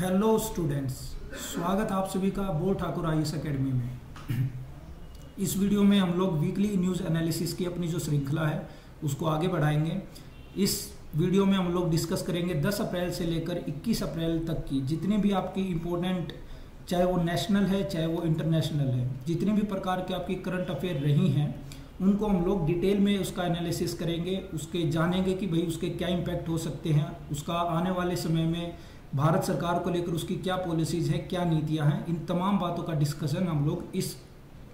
Hello students स्वागत आप सभी का बोर ठाकुर आई एस अकेडमी में। इस वीडियो में हम लोग वीकली न्यूज़ एनालिसिस की अपनी जो श्रृंखला है, उसको आगे बढ़ाएँगे। इस वीडियो में हम लोग डिस्कस करेंगे 10 अप्रैल से लेकर 21 अप्रैल तक की जितने भी आपकी इम्पोर्टेंट चाहे वो नेशनल है, चाहे वो इंटरनेशनल है, जितने भी प्रकार के आपकी करंट अफेयर रही हैं, उनको हम लोग डिटेल में उसका एनालिसिस करेंगे, उसके जानेंगे कि भाई उसके क्या इम्पैक्ट हो सकते हैं, उसका आने वाले समय में भारत सरकार को लेकर उसकी क्या पॉलिसीज़ है, क्या नीतियाँ हैं, इन तमाम बातों का डिस्कशन हम लोग इस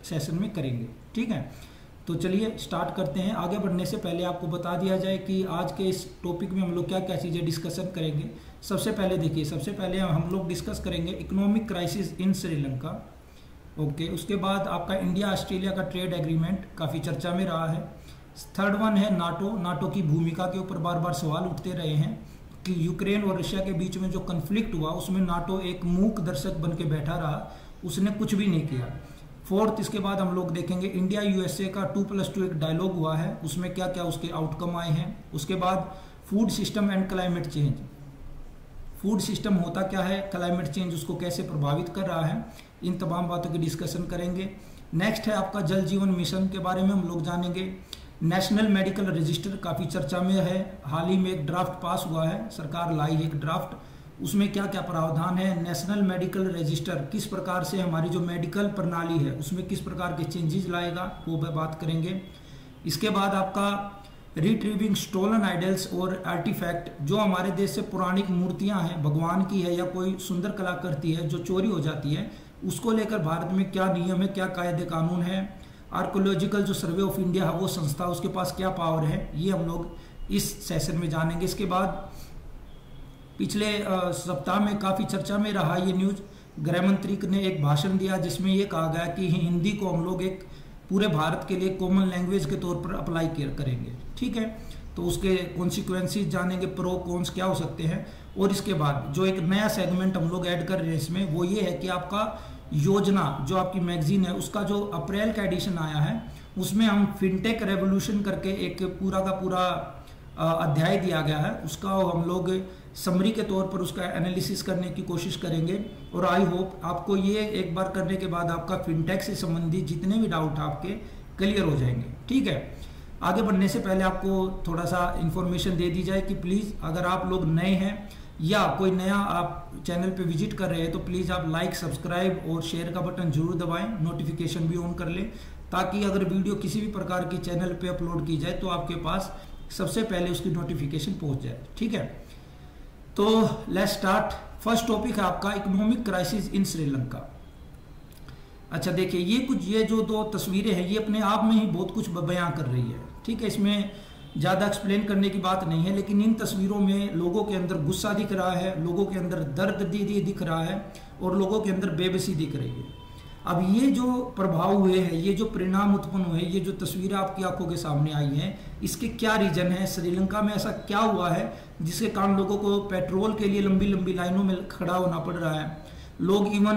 सेशन में करेंगे। ठीक है? तो चलिए स्टार्ट करते हैं। आगे बढ़ने से पहले आपको बता दिया जाए कि आज के इस टॉपिक में हम लोग क्या क्या चीज़ें डिस्कशन करेंगे। सबसे पहले देखिए, सबसे पहले हम लोग डिस्कस करेंगे economic crisis in Sri Lanka okay उसके बाद आपका इंडिया ऑस्ट्रेलिया का ट्रेड एग्रीमेंट काफ़ी चर्चा में रहा है। थर्ड वन है नाटो नाटो की भूमिका के ऊपर बार बार सवाल उठते रहे हैं। कि यूक्रेन और रशिया के बीच में जो कन्फ्लिक्ट हुआ, उसमें नाटो एक मूक दर्शक बन के बैठा रहा। उसने कुछ भी नहीं किया। फोर्थ इसके बाद हम लोग देखेंगे इंडिया यूएसए का टू प्लस टू एक डायलॉग हुआ है। उसमें क्या क्या उसके आउटकम आए हैं। उसके बाद food system and climate change food system होता क्या है? क्लाइमेट चेंज उसको कैसे प्रभावित कर रहा है? इन तमाम बातों की डिस्कशन करेंगे। नेक्स्ट है आपका जल जीवन मिशन के बारे में हम लोग जानेंगे। नेशनल मेडिकल रजिस्टर काफ़ी चर्चा में है। हाल ही में एक ड्राफ्ट पास हुआ है। सरकार लाई एक ड्राफ्ट उसमें क्या क्या प्रावधान है? नेशनल मेडिकल रजिस्टर किस प्रकार से हमारी जो मेडिकल प्रणाली है, उसमें किस प्रकार के चेंजेस लाएगा, वो बात करेंगे। इसके बाद आपका रिट्रीविंग स्टोलन आइडल्स और आर्टिफैक्ट जो हमारे देश से पुरानिक मूर्तियाँ हैं, भगवान की है या कोई सुंदर कलाकृति है, जो चोरी हो जाती है, उसको लेकर भारत में क्या नियम है, क्या कायदे कानून है? आर्कोलॉजिकल जो सर्वे ऑफ़ इंडिया है, वो संस्था, उसके पास क्या पावर है, ये हम लोग इस सेशन में जानेंगे। इसके बाद पिछले सप्ताह में काफ़ी चर्चा में रहा ये न्यूज़ गृह मंत्री ने एक भाषण दिया जिसमें ये कहा गया कि हिंदी को हम लोग एक पूरे भारत के लिए कॉमन लैंग्वेज के तौर पर अप्लाई करेंगे। ठीक है? तो उसके कॉन्सिक्वेंसेज जानेंगे प्रो कॉन्स क्या हो सकते हैं। और इसके बाद जो एक नया सेगमेंट हम लोग ऐड कर रहे हैं इसमें, वो ये है कि आपका योजना जो आपकी मैगजीन है, उसका जो अप्रैल का एडिशन आया है, उसमें हम फिनटेक रेवोल्यूशन करके एक पूरा का पूरा अध्याय दिया गया है। उसका हम लोग समरी के तौर पर उसका एनालिसिस करने की कोशिश करेंगे। और आई होप आपको ये एक बार करने के बाद आपका फिनटेक से संबंधित जितने भी डाउट आपके क्लियर हो जाएँगे। ठीक है? आगे बढ़ने से पहले आपको थोड़ा सा इन्फॉर्मेशन दे दी जाए कि प्लीज़ अगर आप लोग नए हैं या कोई नया आप चैनल पे विज़िट कर रहे हैं तो प्लीज़ आप लाइक सब्सक्राइब और शेयर का बटन ज़रूर दबाएँ। नोटिफिकेशन भी ऑन कर लें, ताकि अगर वीडियो किसी भी प्रकार की चैनल पे अपलोड की जाए तो आपके पास सबसे पहले उसकी नोटिफिकेशन पहुँच जाए। ठीक है? तो लेट स्टार्ट फ़र्स्ट टॉपिक है आपका इकोनॉमिक क्राइसिस इन श्रीलंका अच्छा देखिए, ये कुछ, ये जो दो तस्वीरें हैं, ये अपने आप में ही बहुत कुछ बयां कर रही है। ठीक है, इसमें ज़्यादा एक्सप्लेन करने की बात नहीं है, लेकिन इन तस्वीरों में लोगों के अंदर गुस्सा दिख रहा है, लोगों के अंदर दर्द दीदी दिख रहा है, और लोगों के अंदर बेबसी दिख रही है। अब ये जो प्रभाव हुए हैं, ये जो परिणाम उत्पन्न हुए ये जो तस्वीरें आपकी आँखों के सामने आई हैं, इसके क्या रीजन है? श्रीलंका में ऐसा क्या हुआ है, जिसके कारण लोगों को पेट्रोल के लिए लंबी लंबी लाइनों में खड़ा होना पड़ रहा है? लोग इवन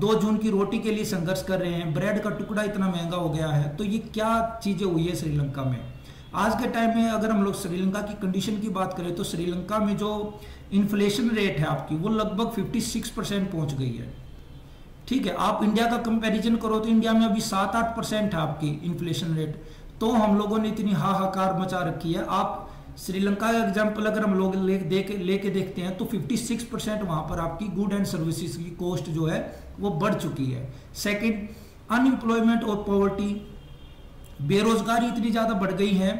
दो जून की रोटी के लिए संघर्ष कर रहे हैं ब्रेड का टुकड़ा इतना महँगा हो गया है तो ये क्या चीज़ें हुई है श्रीलंका में? आज के टाइम में अगर हम लोग श्रीलंका की कंडीशन की बात करें तो श्रीलंका में जो इन्फ्लेशन रेट है आपकी, वो लगभग 56 परसेंट पहुँच गई है। ठीक है, आप इंडिया का कंपैरिजन करो तो इंडिया में अभी सात आठ परसेंट है आपकी इन्फ्लेशन रेट तो हम लोगों ने इतनी हाहाकार मचा रखी है। आप श्रीलंका का एग्ज़ाम्पल अगर हम लोग ले लेके ले देखते हैं तो 56 परसेंट वहाँ पर आपकी गुड एंड सर्विसेज़ की कॉस्ट जो है, वो बढ़ चुकी है। सेकंड अनएम्प्लॉयमेंट और पॉवर्टी बेरोजगारी इतनी ज़्यादा बढ़ गई है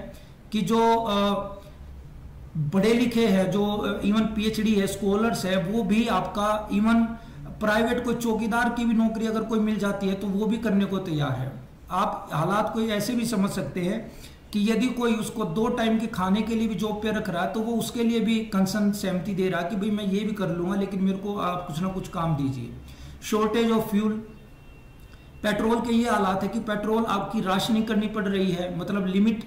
कि जो पढ़े लिखे हैं, जो इवन पीएचडी है स्कॉलर्स है, वो भी आपका इवन प्राइवेट कोई चौकीदार की भी नौकरी अगर कोई मिल जाती है तो वो भी करने को तैयार है। आप हालात को ऐसे भी समझ सकते हैं कि यदि कोई उसको दो टाइम के खाने के लिए भी जॉब पे रख रहा है तो वो उसके लिए भी कंसर्न सहमति दे रहा है कि भाई मैं ये भी कर लूँगा, लेकिन मेरे को आप कुछ ना कुछ काम दीजिए। शॉर्टेज ऑफ़ फ्यूल पेट्रोल के ये हालात है कि पेट्रोल आपकी राशनिंग करनी पड़ रही है मतलब लिमिट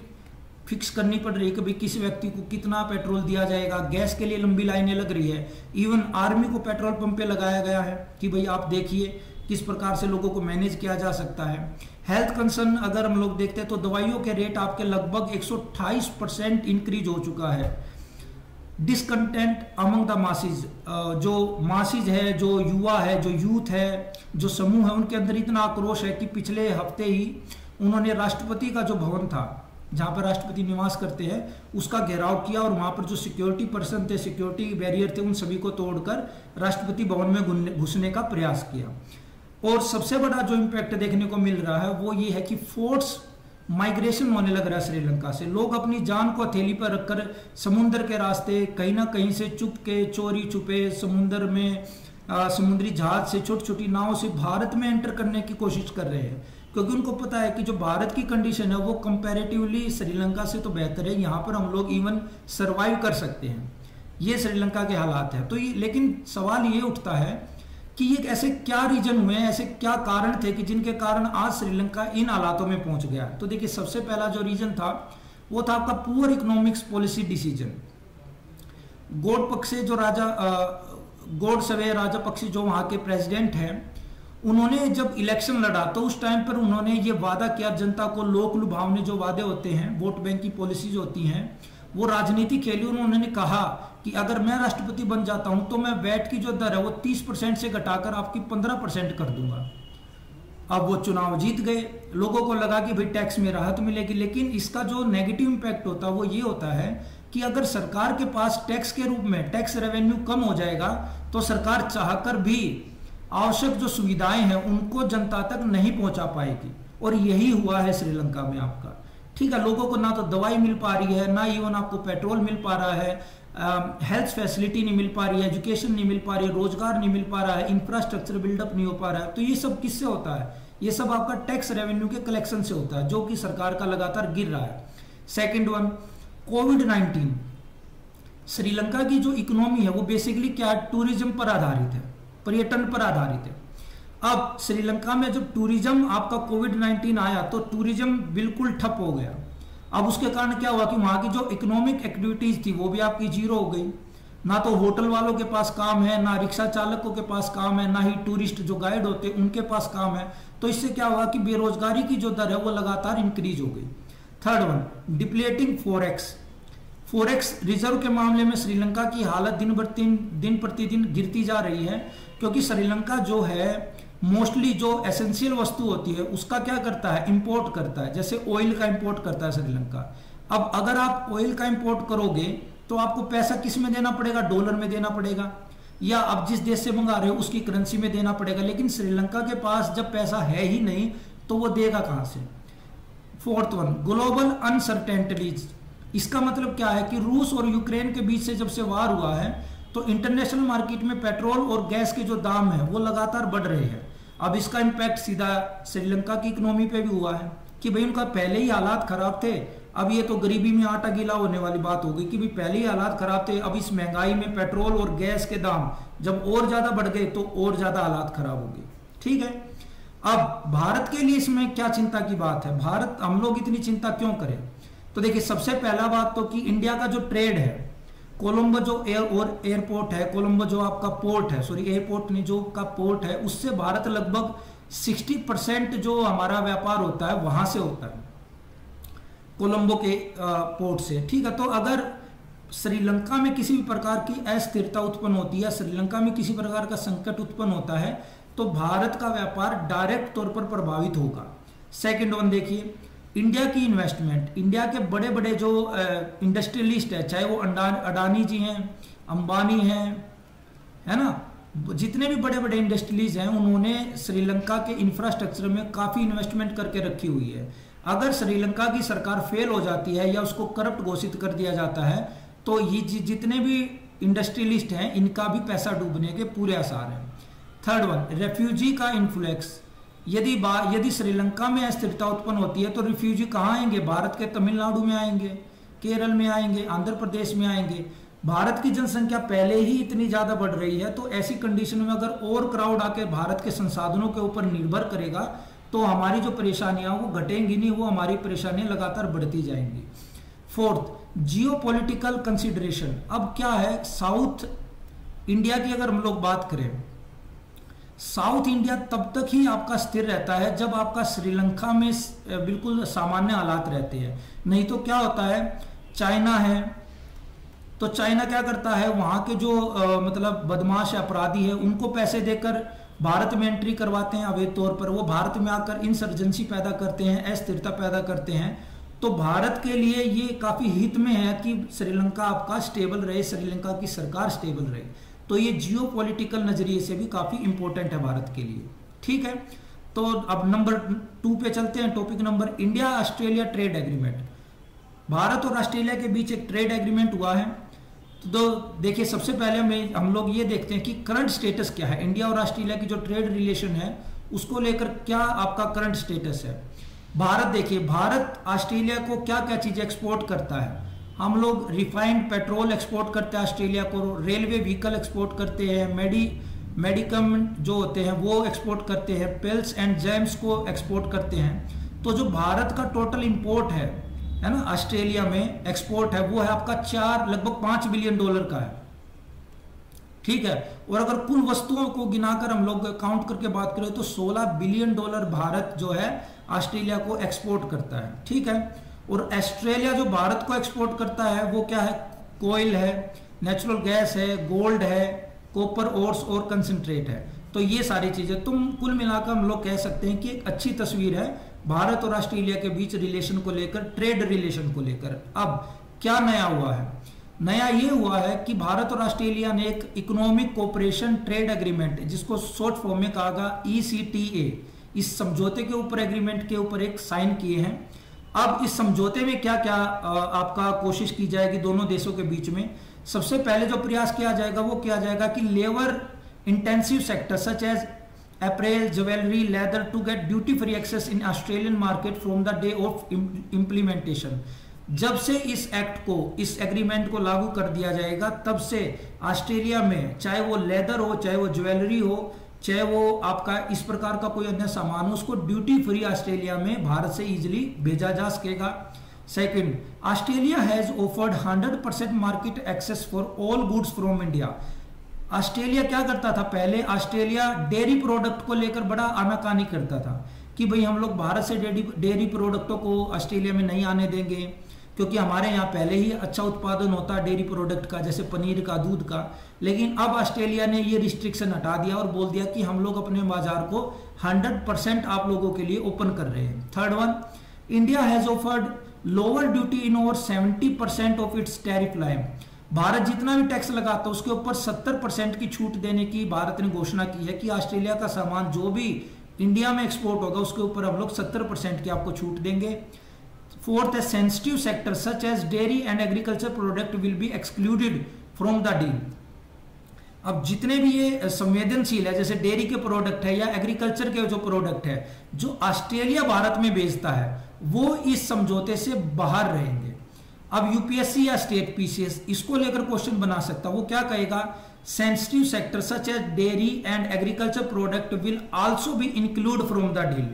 फिक्स करनी पड़ रही है कि किस व्यक्ति को कितना पेट्रोल दिया जाएगा, गैस के लिए लंबी लाइनें लग रही है। इवन आर्मी को पेट्रोल पंप पे लगाया गया है कि भाई आप देखिए किस प्रकार से लोगों को मैनेज किया जा सकता है। हेल्थ कंसर्न अगर हम लोग देखते हैं तो दवाइयों के रेट आपके लगभग 128 परसेंट इंक्रीज हो चुका है। डिसकंटेंट अमंग द मासिज जो मासिज है, जो युवा है, जो यूथ है, जो समूह है, उनके अंदर इतना आक्रोश है कि पिछले हफ़्ते ही उन्होंने राष्ट्रपति का जो भवन था, जहाँ पर राष्ट्रपति निवास करते हैं, उसका घेराव किया और वहाँ पर जो सिक्योरिटी पर्सन थे सिक्योरिटी बैरियर थे, उन सभी को तोड़कर राष्ट्रपति भवन में घुसने का प्रयास किया। और सबसे बड़ा जो इम्पैक्ट देखने को मिल रहा है, वो ये है कि फोर्स माइग्रेशन होने लग रहा है श्रीलंका से। लोग अपनी जान को हथेली पर रखकर समुद्र के रास्ते कहीं ना कहीं से चुप के चोरी छुपे समुद्र में आ, समुद्री जहाज़ से छोटी छोटी नावों से भारत में एंटर करने की कोशिश कर रहे हैं। क्योंकि उनको पता है कि जो भारत की कंडीशन है वो कंपैरेटिवली श्रीलंका से तो बेहतर है। यहाँ पर हम लोग इवन सर्वाइव कर सकते हैं। ये श्रीलंका के हालात है। तो ये लेकिन सवाल ये उठता है कि ये ऐसे क्या रीजन हुए हैं, ऐसे क्या कारण थे कि जिनके कारण आज श्रीलंका इन हालातों में पहुँच गया? तो देखिए, सबसे पहला जो रीजन था, वो था आपका पुअर इकोनॉमिक्स पॉलिसी डिसीज़न गोड पक्षे जो राजा गोड सवे राजा पक्षी जो वहाँ के प्रेसिडेंट हैं, उन्होंने जब इलेक्शन लड़ा तो उस टाइम पर उन्होंने ये वादा किया, जनता को लोक लुभावने जो वादे होते हैं वोट बैंक की पॉलिसीज़ होती हैं, वो राजनीति के खेली उन्होंने कहा कि अगर मैं राष्ट्रपति बन जाता हूँ तो मैं वैट की जो दर है, वो तीस परसेंट से घटाकर आपकी पंद्रह परसेंट कर दूँगा। अब वो चुनाव जीत गए। लोगों को लगा कि भाई टैक्स में राहत मिलेगी, लेकिन इसका जो नेगेटिव इम्पैक्ट होता है, वो ये होता है कि अगर सरकार के पास टैक्स के रूप में टैक्स रेवेन्यू कम हो जाएगा तो सरकार चाहकर भी आवश्यक जो सुविधाएँ हैं, उनको जनता तक नहीं पहुँचा पाएगी। और यही हुआ है श्रीलंका में आपका। ठीक है, लोगों को ना तो दवाई मिल पा रही है, ना इवन आपको पेट्रोल मिल पा रहा है। हेल्थ फैसिलिटी नहीं मिल पा रही एजुकेशन नहीं मिल पा रही रोज़गार नहीं मिल पा रहा है इंफ्रास्ट्रक्चर बिल्डअप नहीं हो पा रहा है तो ये सब किससे होता है? ये सब आपका टैक्स रेवेन्यू के कलेक्शन से होता है, जो कि सरकार का लगातार गिर रहा है। Second one COVID nineteen Sri Lanka की जो इकोनॉमी है, वो बेसिकली क्या टूरिज़्म पर आधारित है, पर्यटन पर आधारित है। अब श्रीलंका में जब टूरिज़्म आपका कोविड 19 आया तो टूरिज़्म बिल्कुल ठप हो गया। अब उसके कारण क्या हुआ कि वहाँ की जो इकोनॉमिक एक्टिविटीज़ थी, वो भी आपकी ज़ीरो हो गई। ना तो होटल वालों के पास काम है, ना रिक्शा चालकों के पास काम है, ना ही टूरिस्ट जो गाइड होते उनके पास काम है। तो इससे क्या हुआ कि बेरोजगारी की जो दर है, वो लगातार इंक्रीज हो गई। Third one depleting forex forex reserve के मामले में श्रीलंका की हालत दिन दिन प्रतिदिन गिरती जा रही है, क्योंकि श्रीलंका जो है मोस्टली जो एसेंशियल वस्तु होती है, उसका क्या करता है? इंपोर्ट करता है। जैसे ऑयल का इंपोर्ट करता है श्रीलंका। अब अगर आप ऑयल का इंपोर्ट करोगे तो आपको पैसा किसमें देना पड़ेगा? डॉलर में देना पड़ेगा। या आप जिस देश से मंगा रहे हो, उसकी करेंसी में देना पड़ेगा। लेकिन श्रीलंका के पास जब पैसा है ही नहीं तो वो देगा कहाँ से? फोर्थ वन ग्लोबल अनसर्टेनिटीज इसका मतलब क्या है कि रूस और यूक्रेन के बीच से जब से वार हुआ है तो इंटरनेशनल मार्केट में पेट्रोल और गैस के जो दाम है, वो लगातार बढ़ रहे हैं। अब इसका इम्पैक्ट सीधा श्रीलंका की इकोनॉमी पे भी हुआ है कि भाई उनका पहले ही हालात खराब थे, अब ये तो गरीबी में आटा गीला होने वाली बात होगी कि भाई पहले ही हालात खराब थे, अब इस महँगाई में पेट्रोल और गैस के दाम जब और ज़्यादा बढ़ गए तो और ज़्यादा हालात खराब हो गए ठीक है? अब भारत के लिए इसमें क्या चिंता की बात है? भारत हम लोग इतनी चिंता क्यों करें? तो देखिए, सबसे पहला बात तो कि इंडिया का जो ट्रेड है कोलंबो जो एयर, और एयरपोर्ट है, कोलंबो जो आपका पोर्ट है सॉरी एयरपोर्ट नहीं, जो का पोर्ट है, उससे भारत लगभग 60 परसेंट जो हमारा व्यापार होता है, वहाँ से होता है। कोलंबो के पोर्ट से, ठीक है? तो अगर श्रीलंका में किसी भी प्रकार की अस्थिरता उत्पन्न होती है श्रीलंका में किसी प्रकार का संकट उत्पन्न होता है तो भारत का व्यापार डायरेक्ट तौर पर प्रभावित होगा। सेकेंड वन देखिए इंडिया की इन्वेस्टमेंट इंडिया के बड़े बड़े जो इंडस्ट्रियलिस्ट है, चाहे वो अडानी जी हैं, अंबानी हैं, है ना? जितने भी बड़े बड़े इंडस्ट्रीज़ हैं, उन्होंने श्रीलंका के इंफ्रास्ट्रक्चर में काफ़ी इन्वेस्टमेंट करके रखी हुई है। अगर श्रीलंका की सरकार फेल हो जाती है या उसको करप्ट घोषित कर दिया जाता है तो ये जितने भी इंडस्ट्रियलिस्ट हैं, इनका भी पैसा डूबने के पूरे आसार हैं। थर्ड वन रेफ्यूजी का इन्फ्लुएक्स यदि यदि श्रीलंका में अस्थिरता उत्पन्न होती है तो रिफ्यूजी कहाँ आएँगे? भारत के तमिलनाडु में आएँगे, केरल में आएँगे, आंध्र प्रदेश में आएँगे। भारत की जनसंख्या पहले ही इतनी ज़्यादा बढ़ रही है तो ऐसी कंडीशन में अगर और क्राउड आके भारत के संसाधनों के ऊपर निर्भर करेगा तो हमारी जो परेशानियाँ वो घटेंगी नहीं, वो हमारी परेशानियाँ लगातार बढ़ती जाएँगी। फोर्थ जियो पोलिटिकल कंसिडरेशन अब क्या है? साउथ इंडिया की अगर हम लोग बात करें साउथ इंडिया तब तक ही आपका स्थिर रहता है जब आपका श्रीलंका में बिल्कुल सामान्य हालात रहते हैं। नहीं तो क्या होता है चाइना है तो चाइना क्या करता है वहाँ के जो आ, मतलब बदमाश अपराधी है उनको पैसे देकर भारत में एंट्री करवाते हैं अवैध तौर पर। वो भारत में आकर इंसर्जेंसी पैदा करते हैं अस्थिरता पैदा करते हैं। तो भारत के लिए ये काफ़ी हित में है कि श्रीलंका आपका स्टेबल रहे श्रीलंका की सरकार स्टेबल रहे। तो ये जियो नज़रिए से भी काफ़ी इंपॉर्टेंट है भारत के लिए। ठीक है? तो अब नंबर टू पे चलते हैं। Topic number India Australia trade agreement Bharat और ऑस्ट्रेलिया के बीच एक ट्रेड एग्रीमेंट हुआ है। तो देखिए, सबसे पहले में, हम लोग ये देखते हैं कि करंट स्टेटस क्या है। इंडिया और ऑस्ट्रेलिया की जो ट्रेड रिलेशन है, उसको लेकर क्या आपका करंट स्टेटस है? भारत देखिए, भारत ऑस्ट्रेलिया को क्या क्या चीज़ें एक्सपोर्ट करता है? हम लोग रिफाइंड पेट्रोल एक्सपोर्ट करते हैं ऑस्ट्रेलिया को रेलवे व्हीकल एक्सपोर्ट करते हैं मेडी मेडिकम जो होते हैं, वो एक्सपोर्ट करते हैं पिल्स एंड जेम्स को एक्सपोर्ट करते हैं। तो जो भारत का टोटल इंपोर्ट है है ना ऑस्ट्रेलिया में एक्सपोर्ट है, वो है आपका चार, लगभग पाँच बिलियन डॉलर का है। ठीक है? और अगर कुल वस्तुओं को गिनाकर हम लोग काउंट करके बात करें तो 16 बिलियन डॉलर भारत जो है ऑस्ट्रेलिया को एक्सपोर्ट करता है। ठीक है? और ऑस्ट्रेलिया जो भारत को एक्सपोर्ट करता है, वो क्या है? कोयल है नेचुरल गैस है गोल्ड है कॉपर ओर्स और कंसंट्रेट है। तो ये सारी चीज़ें, तुम कुल मिलाकर हम लोग कह सकते हैं कि एक अच्छी तस्वीर है भारत और ऑस्ट्रेलिया के बीच रिलेशन को लेकर ट्रेड रिलेशन को लेकर। अब, क्या नया हुआ है? नया ये हुआ है कि भारत और ऑस्ट्रेलिया ने एक इकोनॉमिक कोऑपरेशन ट्रेड एग्रीमेंट जिसको शॉर्ट फॉर्म में कहा गया ई e इस समझौते के ऊपर एग्रीमेंट के ऊपर एक साइन किए हैं। अब इस समझौते में क्या क्या आपका कोशिश की जाएगी दोनों देशों के बीच में? सबसे पहले जो प्रयास किया जाएगा वो किया जाएगा कि labour intensive sector such as apparel jewellery leather to get duty free access in Australian market from the day of implementation जब से इस एक्ट को, इस एग्रीमेंट को लागू कर दिया जाएगा, तब से ऑस्ट्रेलिया में, चाहे वो लेदर हो, चाहे वो ज्वेलरी हो चाहे वो आपका इस प्रकार का कोई अन्य सामान हो, उसको ड्यूटी फ्री ऑस्ट्रेलिया में भारत से इजिली भेजा जा सकेगा। Second Australia has offered 100 percent market access for all goods from India Australia क्या करता था? पहले ऑस्ट्रेलिया डेयरी प्रोडक्ट को लेकर बड़ा आनाकानी करता था कि भाई हम लोग भारत से डेयरी प्रोडक्टों को ऑस्ट्रेलिया में नहीं आने देंगे। क्योंकि हमारे यहाँ पहले ही अच्छा उत्पादन होता है डेयरी प्रोडक्ट का, जैसे पनीर का, दूध का। लेकिन अब ऑस्ट्रेलिया ने ये रिस्ट्रिक्शन हटा दिया और बोल दिया कि हम लोग अपने बाज़ार को 100 परसेंट आप लोगों के लिए ओपन कर रहे हैं। Third one India has offered lower duty in over 70 percent of its tariff line Bharat जितना भी टैक्स लगाता है, उसके ऊपर 70 परसेंट की छूट देने की भारत ने घोषणा की है कि ऑस्ट्रेलिया का सामान जो भी इंडिया में एक्सपोर्ट होगा, उसके ऊपर हम लोग 70 परसेंट की आपको छूट देंगे। Fourth, a sensitive sector such as dairy and agriculture product will be excluded from the deal. अब जितने भी ये संवेदनशील है जैसे डेयरी के प्रोडक्ट है या एग्रीकल्चर के जो प्रोडक्ट है जो ऑस्ट्रेलिया भारत में बेचता है वो इस समझौते से बाहर रहेंगे। अब यूपीएससी या स्टेट पीसीएस इसको लेकर क्वेश्चन बना सकता वो क्या कहेगा? Sensitive sector such as dairy and agriculture product will also be include from the deal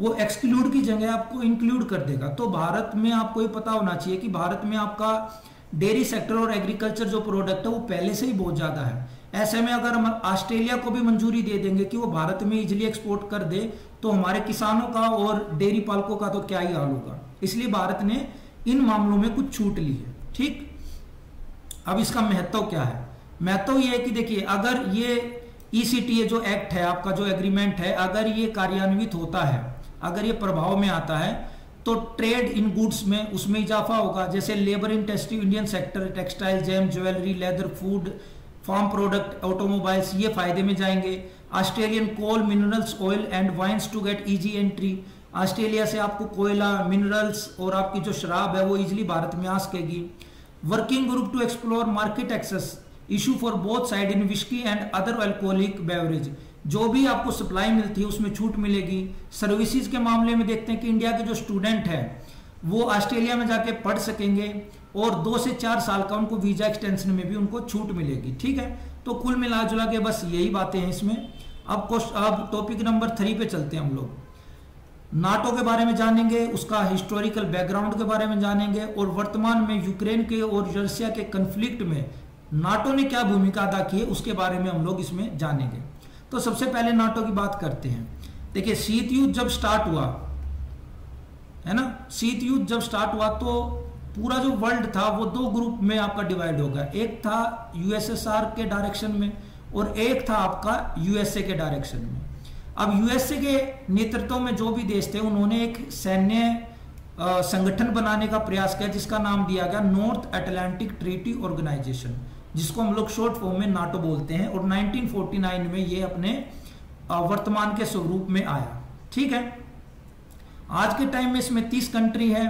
वो एक्सक्लूड की जगह आपको इंक्लूड कर देगा। तो भारत में आपको ये पता होना चाहिए कि भारत में आपका डेयरी सेक्टर और एग्रीकल्चर जो प्रोडक्ट है, वो पहले से ही बहुत ज़्यादा है। ऐसे में अगर हम ऑस्ट्रेलिया को भी मंजूरी दे देंगे कि वो भारत में इजिली एक्सपोर्ट कर दे तो हमारे किसानों का और डेयरी पालकों का तो क्या ही हाल होगा? इसलिए भारत ने इन मामलों में कुछ छूट ली है, ठीक? अब इसका महत्व क्या है? महत्व ये है कि देखिए, अगर ये ईसीटीए e जो एक्ट है, आपका जो एग्रीमेंट है, अगर ये कार्यान्वित होता है अगर ये प्रभाव में आता है तो ट्रेड इन गुड्स में उसमें इजाफा होगा। जैसे labour intensive Indian sector textile gem jewellery leather food farm product automobiles ये फ़ायदे में जाएँगे। Australian coal minerals oil and wines to get easy entry Australia से आपको कोयला मिनरल्स और आपकी जो शराब है, वो इजिली भारत में आ सकेगी। Working group to explore market access issue for both side in whisky and other alcoholic beverage जो भी आपको सप्लाई मिलती है, उसमें छूट मिलेगी। सर्विसेज़ के मामले में देखते हैं कि इंडिया के जो स्टूडेंट हैं, वो ऑस्ट्रेलिया में जाके पढ़ सकेंगे और दो से चार साल का उनको वीज़ा एक्सटेंशन में भी उनको छूट मिलेगी, ठीक है? तो कुल मिला जुला के बस यही बातें हैं इसमें। अब क्वेश्चन अब टॉपिक नंबर थ्री पे चलते हैं हम लोग। नाटो के बारे में जानेंगे, उसका हिस्टोरिकल बैकग्राउंड के बारे में जानेंगे और वर्तमान में यूक्रेन के और रशिया के कंफ्लिक्ट में नाटो ने क्या भूमिका अदा की है, उसके बारे में हम लोग इसमें जानेंगे। तो सबसे पहले नाटो की बात करते हैं। देखिए, शीत युद्ध जब स्टार्ट हुआ, है ना? शीत युद्ध जब स्टार्ट हुआ तो पूरा जो वर्ल्ड था, वो दो ग्रुप में आपका डिवाइड होगा। एक था यूएसएसआर के डायरेक्शन में और एक था आपका यूएसए के डायरेक्शन में। अब यूएसए के नेतृत्व में जो भी देश थे, उन्होंने एक सैन्य संगठन बनाने का प्रयास किया, जिसका नाम दिया गया नॉर्थ अटलांटिक ट्रीटी ऑर्गेनाइजेशन जिसको हम लोग शॉर्ट फॉर्म में नाटो बोलते हैं और 1949 में ये अपने वर्तमान के स्वरूप में आया। ठीक है? आज के टाइम में इसमें 30 कंट्री है।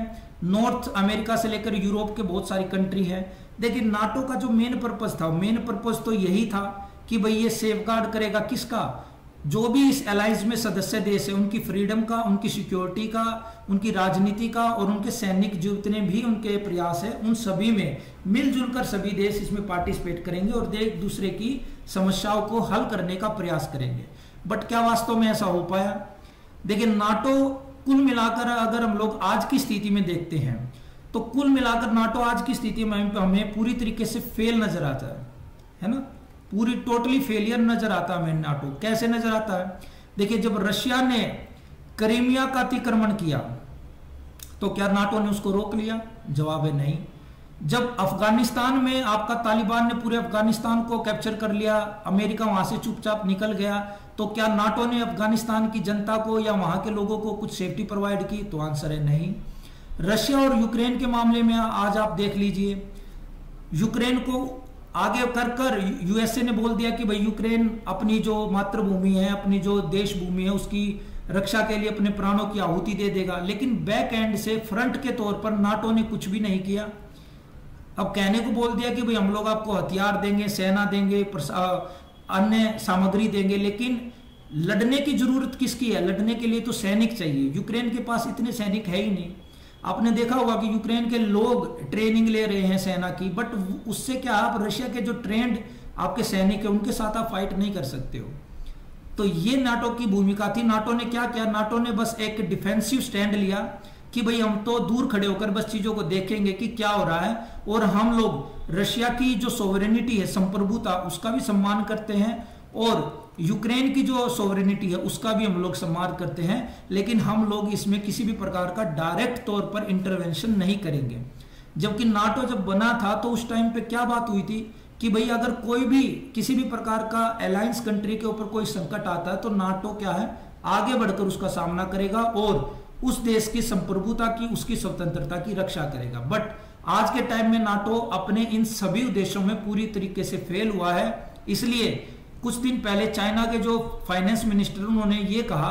नॉर्थ अमेरिका से लेकर यूरोप के बहुत सारी कंट्री है। देखिए, नाटो का जो मेन पर्पज था मेन पर्पज तो यही था कि भाई ये सेफ़ करेगा किसका? जो भी इस अलायंस में सदस्य देश है, उनकी फ्रीडम का, उनकी सिक्योरिटी का, उनकी राजनीति का और उनके सैनिक जितने भी उनके प्रयास है, उन सभी में मिलजुल कर सभी देश इसमें पार्टिसिपेट करेंगे और एक दूसरे की समस्याओं को हल करने का प्रयास करेंगे। बट क्या वास्तव में ऐसा हो पाया? देखिए नाटो कुल मिलाकर अगर हम लोग आज की स्थिति में देखते हैं तो कुल मिलाकर नाटो आज की स्थिति में हमें पूरी तरीके से फेल नज़र आता है है ना? पूरी टोटली फेलियर नज़र आता है नाटो। कैसे नज़र आता है? देखिए, जब रशिया ने करीमिया का अतिक्रमण किया तो क्या नाटो ने उसको रोक लिया? जवाब है नहीं। जब अफ़गानिस्तान में आपका तालिबान ने पूरे अफ़गानिस्तान को कैप्चर कर लिया, अमेरिका वहाँ से चुपचाप निकल गया तो क्या नाटो ने अफ़गानिस्तान की जनता को या वहाँ के लोगों को कुछ सेफ्टी प्रोवाइड की? तो आंसर है नहीं। रशिया और यूक्रेन के मामले में आज आप देख लीजिए, यूक्रेन को आगे कर कर यूएसए ने बोल दिया कि भाई, यूक्रेन अपनी जो मातृभूमि है, अपनी जो देश भूमि है, उसकी रक्षा के लिए अपने प्राणों की आहुति दे देगा। लेकिन बैक एंड से फ्रंट के तौर पर नाटो ने कुछ भी नहीं किया। अब कहने को बोल दिया कि भाई, हम लोग आपको हथियार देंगे, सेना देंगे अन्य सामग्री देंगे, लेकिन लड़ने की ज़रूरत किसकी है? लड़ने के लिए तो सैनिक चाहिए। यूक्रेन के पास इतने सैनिक है ही नहीं। आपने देखा होगा कि यूक्रेन के लोग ट्रेनिंग ले रहे हैं सेना की बट उससे क्या आप रशिया के जो ट्रेंड आपके सैनिक है, उनके साथ आप फाइट नहीं कर सकते हो। तो ये नाटो की भूमिका थी। नाटो ने क्या किया? नाटो ने बस एक डिफेंसिव स्टैंड लिया कि भाई हम तो दूर खड़े होकर बस चीज़ों को देखेंगे कि क्या हो रहा है, और हम लोग रशिया की जो सोवरेनिटी है, संप्रभुता, उसका भी सम्मान करते हैं, और यूक्रेन की जो सोवरेनिटी है, उसका भी हम लोग सम्मान करते हैं, लेकिन हम लोग इसमें किसी भी प्रकार का डायरेक्ट तौर पर इंटरवेंशन नहीं करेंगे। जबकि नाटो जब बना था तो उस टाइम पे क्या बात हुई थी कि भाई, अगर कोई भी, किसी भी प्रकार का अलायंस कंट्री के ऊपर कोई संकट आता है तो नाटो क्या है, आगे बढ़कर उसका सामना करेगा और उस देश की संप्रभुता की, उसकी स्वतंत्रता की रक्षा करेगा। बट आज के टाइम में नाटो अपने इन सभी देशों में पूरी तरीके से फेल हुआ है, इसलिए कुछ दिन पहले चाइना के जो फाइनेंस मिनिस्टर उन्होंने ये कहा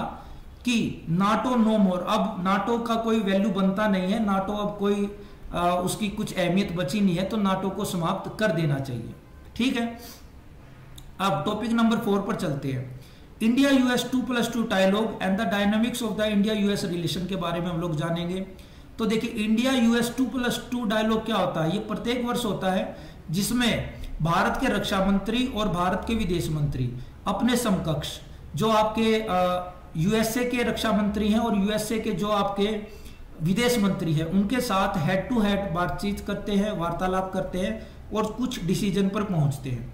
कि नाटो नो मोर अब नाटो का कोई वैल्यू बनता नहीं है नाटो अब कोई आ, उसकी कुछ अहमियत बची नहीं है तो नाटो को समाप्त कर देना चाहिए। ठीक है? अब टॉपिक नंबर फोर पर चलते हैं। India US two plus two dialogue and the dynamics of the India US relation के बारे में हम लोग जानेंगे। तो देखिए India US two plus two dialogue क्या होता है? ये प्रत्येक वर्ष होता है जिसमें भारत के रक्षा मंत्री और भारत के विदेश मंत्री अपने समकक्ष, जो आपके यूएसए के रक्षा मंत्री हैं और यूएसए के जो आपके विदेश मंत्री हैं, उनके साथ हेड टू हेड बातचीत करते हैं, वार्तालाप करते हैं और कुछ डिसीज़न पर पहुँचते हैं।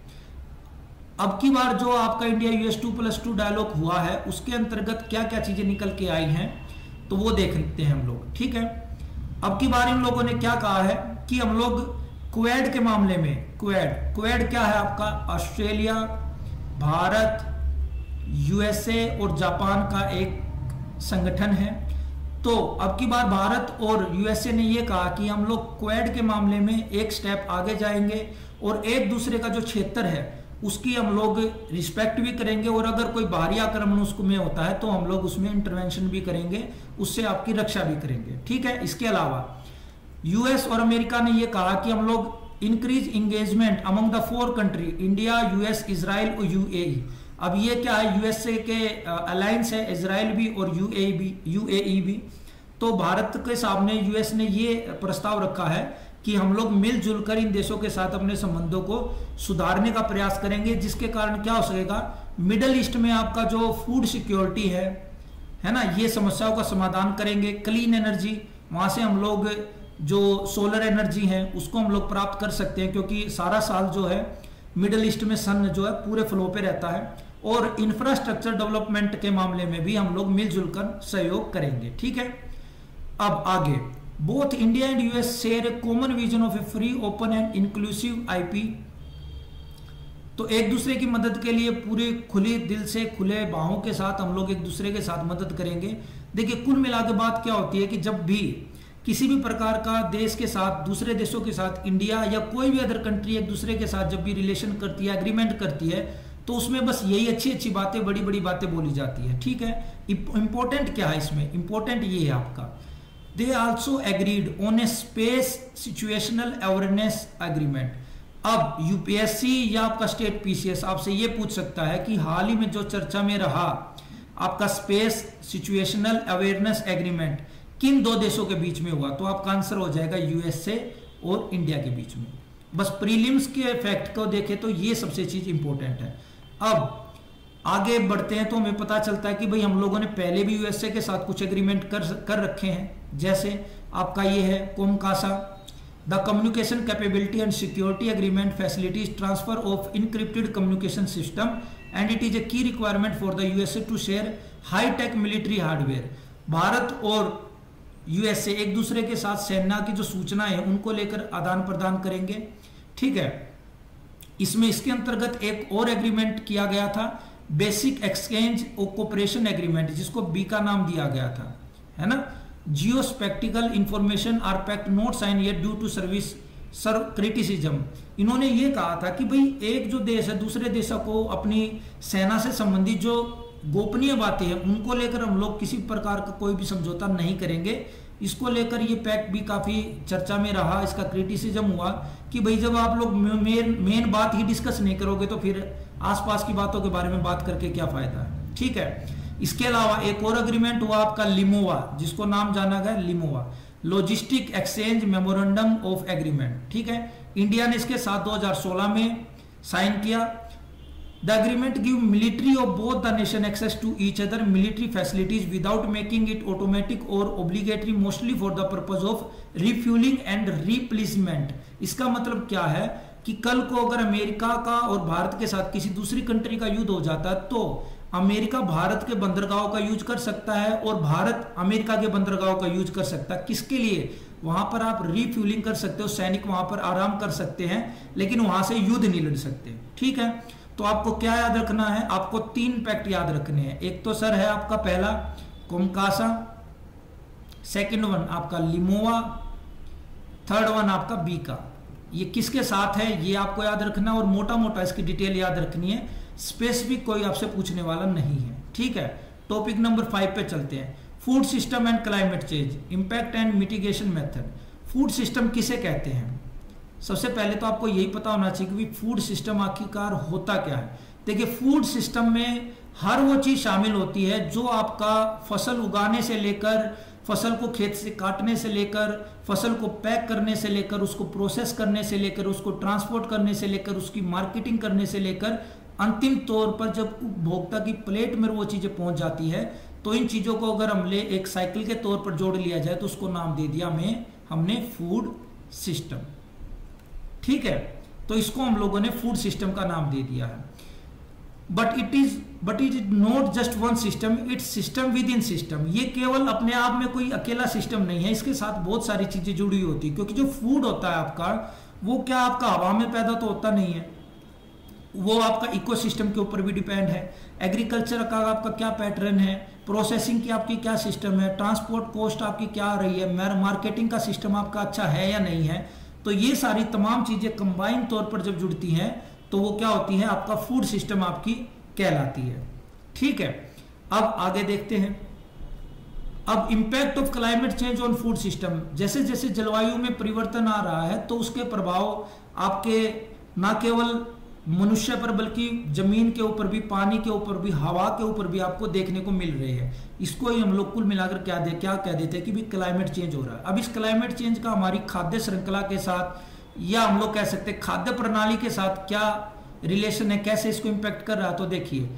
अब की बार जो आपका India US two plus two dialogue हुआ है, उसके अंतर्गत क्या क्या चीज़ें निकल के आई हैं तो वो देखते हैं हम लोग, ठीक है? अब की बार इन लोगों ने क्या कहा है कि हम लोग क्वेड के मामले में क्वेड क्वेड क्या है आपका? ऑस्ट्रेलिया, भारत, यूएसए और जापान का एक संगठन है। तो अब की बार भारत और यूएसए ने यह कहा कि हम लोग क्वेड के मामले में एक स्टेप आगे जाएँगे और एक दूसरे का जो क्षेत्र है, उसकी हम लोग रिस्पेक्ट भी करेंगे और अगर कोई बाहरी आक्रमण उसको में होता है तो हम लोग उसमें इंटरवेंशन भी करेंगे, उससे आपकी रक्षा भी करेंगे। ठीक है? इसके अलावा यूएस और अमेरिका ने यह कहा कि हम लोग increase engagement among the four country India US Israel और यूएई अब ये क्या है? यूएसए के अलायंस है इसराइल भी और यूएई भी यूएई भी. तो भारत के सामने यूएस ने ये प्रस्ताव रखा है कि हम लोग मिलजुल कर इन देशों के साथ अपने संबंधों को सुधारने का प्रयास करेंगे, जिसके कारण क्या हो सकेगा? मिडल ईस्ट में आपका जो फ़ूड सिक्योरिटी है है ना, ये समस्याओं का समाधान करेंगे क्लीन एनर्जी वहाँ से हम लोग जो सोलर एनर्जी है, उसको हम लोग प्राप्त कर सकते हैं, क्योंकि सारा साल जो है मिडल ईस्ट में सन जो है, पूरे फ्लो पे रहता है। और इंफ्रास्ट्रक्चर डेवलपमेंट के मामले में भी हम लोग मिलजुल कर सहयोग करेंगे, ठीक है? अब आगे। Both India and US share common vision of a free open and inclusive IP तो एक दूसरे की मदद के लिए पूरे खुले दिल से, खुले बाहों के साथ हम लोग एक दूसरे के साथ मदद करेंगे। देखिए, कुल मिला के बात क्या होती है कि जब भी किसी भी प्रकार का देश के साथ, दूसरे देशों के साथ इंडिया या कोई भी अदर कंट्री एक दूसरे के साथ जब भी रिलेशन करती है एग्रीमेंट करती है तो उसमें बस यही अच्छी अच्छी बातें बड़ी बड़ी बातें बोली जाती है। ठीक है? इंपॉर्टेंट क्या है इसमें? इंपॉर्टेंट ये है आपका। They also agreed on a space situational awareness agreement अब यूपीएससी या आपका स्टेट पीसीएस आपसे ये पूछ सकता है कि हाल ही में जो चर्चा में रहा, आपका स्पेस सिचुएशनल अवेयरनेस एग्रीमेंट किन दो देशों के बीच में हुआ? तो आपका आंसर हो जाएगा यूएसए और इंडिया के बीच में। बस प्रीलिम्स के फैक्ट को देखें तो ये सबसे चीज़ इंपॉर्टेंट है। अब, आगे बढ़ते हैं तो हमें पता चलता है कि भाई हम लोगों ने पहले भी यूएसए के साथ कुछ एग्रीमेंट कर कर रखे हैं। जैसे आपका ये है COMCASA. The communication capability and security agreement facilities transfer of encrypted communication system and it is a key requirement for the USA to share high tech military hardware Bharat और यूएसए एक दूसरे के साथ सेना की जो सूचना है, उनको लेकर आदान प्रदान करेंगे। ठीक है? इसमें इसके अंतर्गत एक और एग्रीमेंट किया गया था बेसिक एक्सचेंज कोऑपरेशन एग्रीमेंट जिसको बी का नाम दिया गया था। है ना? Geo spatial information are pact not sign yet due to service sir criticism इन्होंने ये कहा था कि भाई, एक जो देश है, दूसरे देशों को अपनी सेना से संबंधित जो गोपनीय बातें हैं, उनको लेकर हम लोग किसी प्रकार का कोई भी समझौता नहीं करेंगे। इसको लेकर ये पैक्ट भी काफ़ी चर्चा में रहा, इसका क्रिटिसिज्म हुआ कि भाई जब आप लोग मेन मेन बात ही डिस्कस नहीं करोगे तो फिर आसपास की बातों के बारे में बात करके क्या फ़ायदा है? ठीक है? इसके अलावा एक और अग्रीमेंट हुआ आपका लिमोवा जिसको नाम जाना गया LEMOA logistic exchange memorandum of agreement ठीक है? इंडिया ने इसके साथ 2016 में साइन किया। The agreement give military of both the nation access to each other military facilities without making it automatic और obligatory mostly for the purpose of refuelling and replacement इसका मतलब क्या है? कि कल को अगर अमेरिका का और भारत के साथ किसी दूसरी कंट्री का युद्ध हो जाता है तो अमेरिका भारत के बंदरगाहों का यूज़ कर सकता है और भारत अमेरिका के बंदरगाहों का यूज़ कर सकता। है किसके लिए? वहाँ पर आप रिफ्यूलिंग कर सकते हो, सैनिक वहाँ पर आराम कर सकते हैं, लेकिन वहाँ से युद्ध नहीं लड़ सकते। ठीक है? तो आपको क्या याद रखना है? आपको तीन पैक्ट याद रखने हैं। एक तो सर है आपका पहला, कोमकासा। सेकंड वन आपका लिमोवा। थर्ड वन आपका बीका। ये किसके साथ है? ये आपको याद रखना है और मोटा मोटा इसकी डिटेल याद रखनी है। स्पेसिफिक कोई आपसे पूछने वाला नहीं है। ठीक है? टॉपिक नंबर फाइव पे चलते हैं। Food system and climate change impact and mitigation method food system किसे कहते हैं? सबसे पहले तो आपको यही पता होना चाहिए कि फ़ूड सिस्टम आखिरकार होता क्या है। देखिए फ़ूड सिस्टम में हर वो चीज़ शामिल होती है जो आपका फ़सल उगाने से लेकर, फ़सल को खेत से काटने से लेकर, फ़सल को पैक करने से लेकर, उसको प्रोसेस करने से लेकर, उसको ट्रांसपोर्ट करने से लेकर, उसकी मार्केटिंग करने से लेकर, अंतिम तौर पर जब उपभोक्ता की प्लेट में वो चीज़ें पहुँच जाती है तो इन चीज़ों को अगर हम ले एक साइकिल के तौर पर जोड़ लिया जाए तो उसको नाम दे दिया हमें, हमने फ़ूड सिस्टम ठीक है? तो इसको हम लोगों ने फ़ूड सिस्टम का नाम दे दिया है। But it is but it is not just one system it's system within system ये केवल अपने आप में कोई अकेला सिस्टम नहीं है, इसके साथ बहुत सारी चीज़ें जुड़ी होती है। क्योंकि जो फ़ूड होता है आपका, वो क्या आपका हवा में पैदा तो होता नहीं है। वो आपका इकोसिस्टम के ऊपर भी डिपेंड है। एग्रीकल्चर का आपका क्या पैटर्न है? प्रोसेसिंग की आपकी क्या सिस्टम है? ट्रांसपोर्ट कॉस्ट आपकी क्या आ रही है? मार्केटिंग का सिस्टम आपका अच्छा है या नहीं है? तो ये सारी तमाम चीज़ें कंबाइन तौर पर जब जुड़ती हैं तो वो क्या होती है? आपका फ़ूड सिस्टम आपकी कहलाती है। ठीक है? अब आगे देखते हैं। अब impact of climate change on food system जैसे जैसे जलवायु में परिवर्तन आ रहा है तो उसके प्रभाव आपके ना केवल मनुष्य पर, बल्कि ज़मीन के ऊपर भी, पानी के ऊपर भी, हवा के ऊपर भी आपको देखने को मिल रहे हैं। इसको ही हम लोग कुल मिलाकर क्या दे, क्या कह देते हैं कि भी क्लाइमेट चेंज हो रहा है। अब इस क्लाइमेट चेंज का हमारी खाद्य श्रृंखला के साथ, या हम लोग कह सकते हैं खाद्य प्रणाली के साथ क्या रिलेशन है, कैसे इसको इम्पेक्ट कर रहा है तो देखिए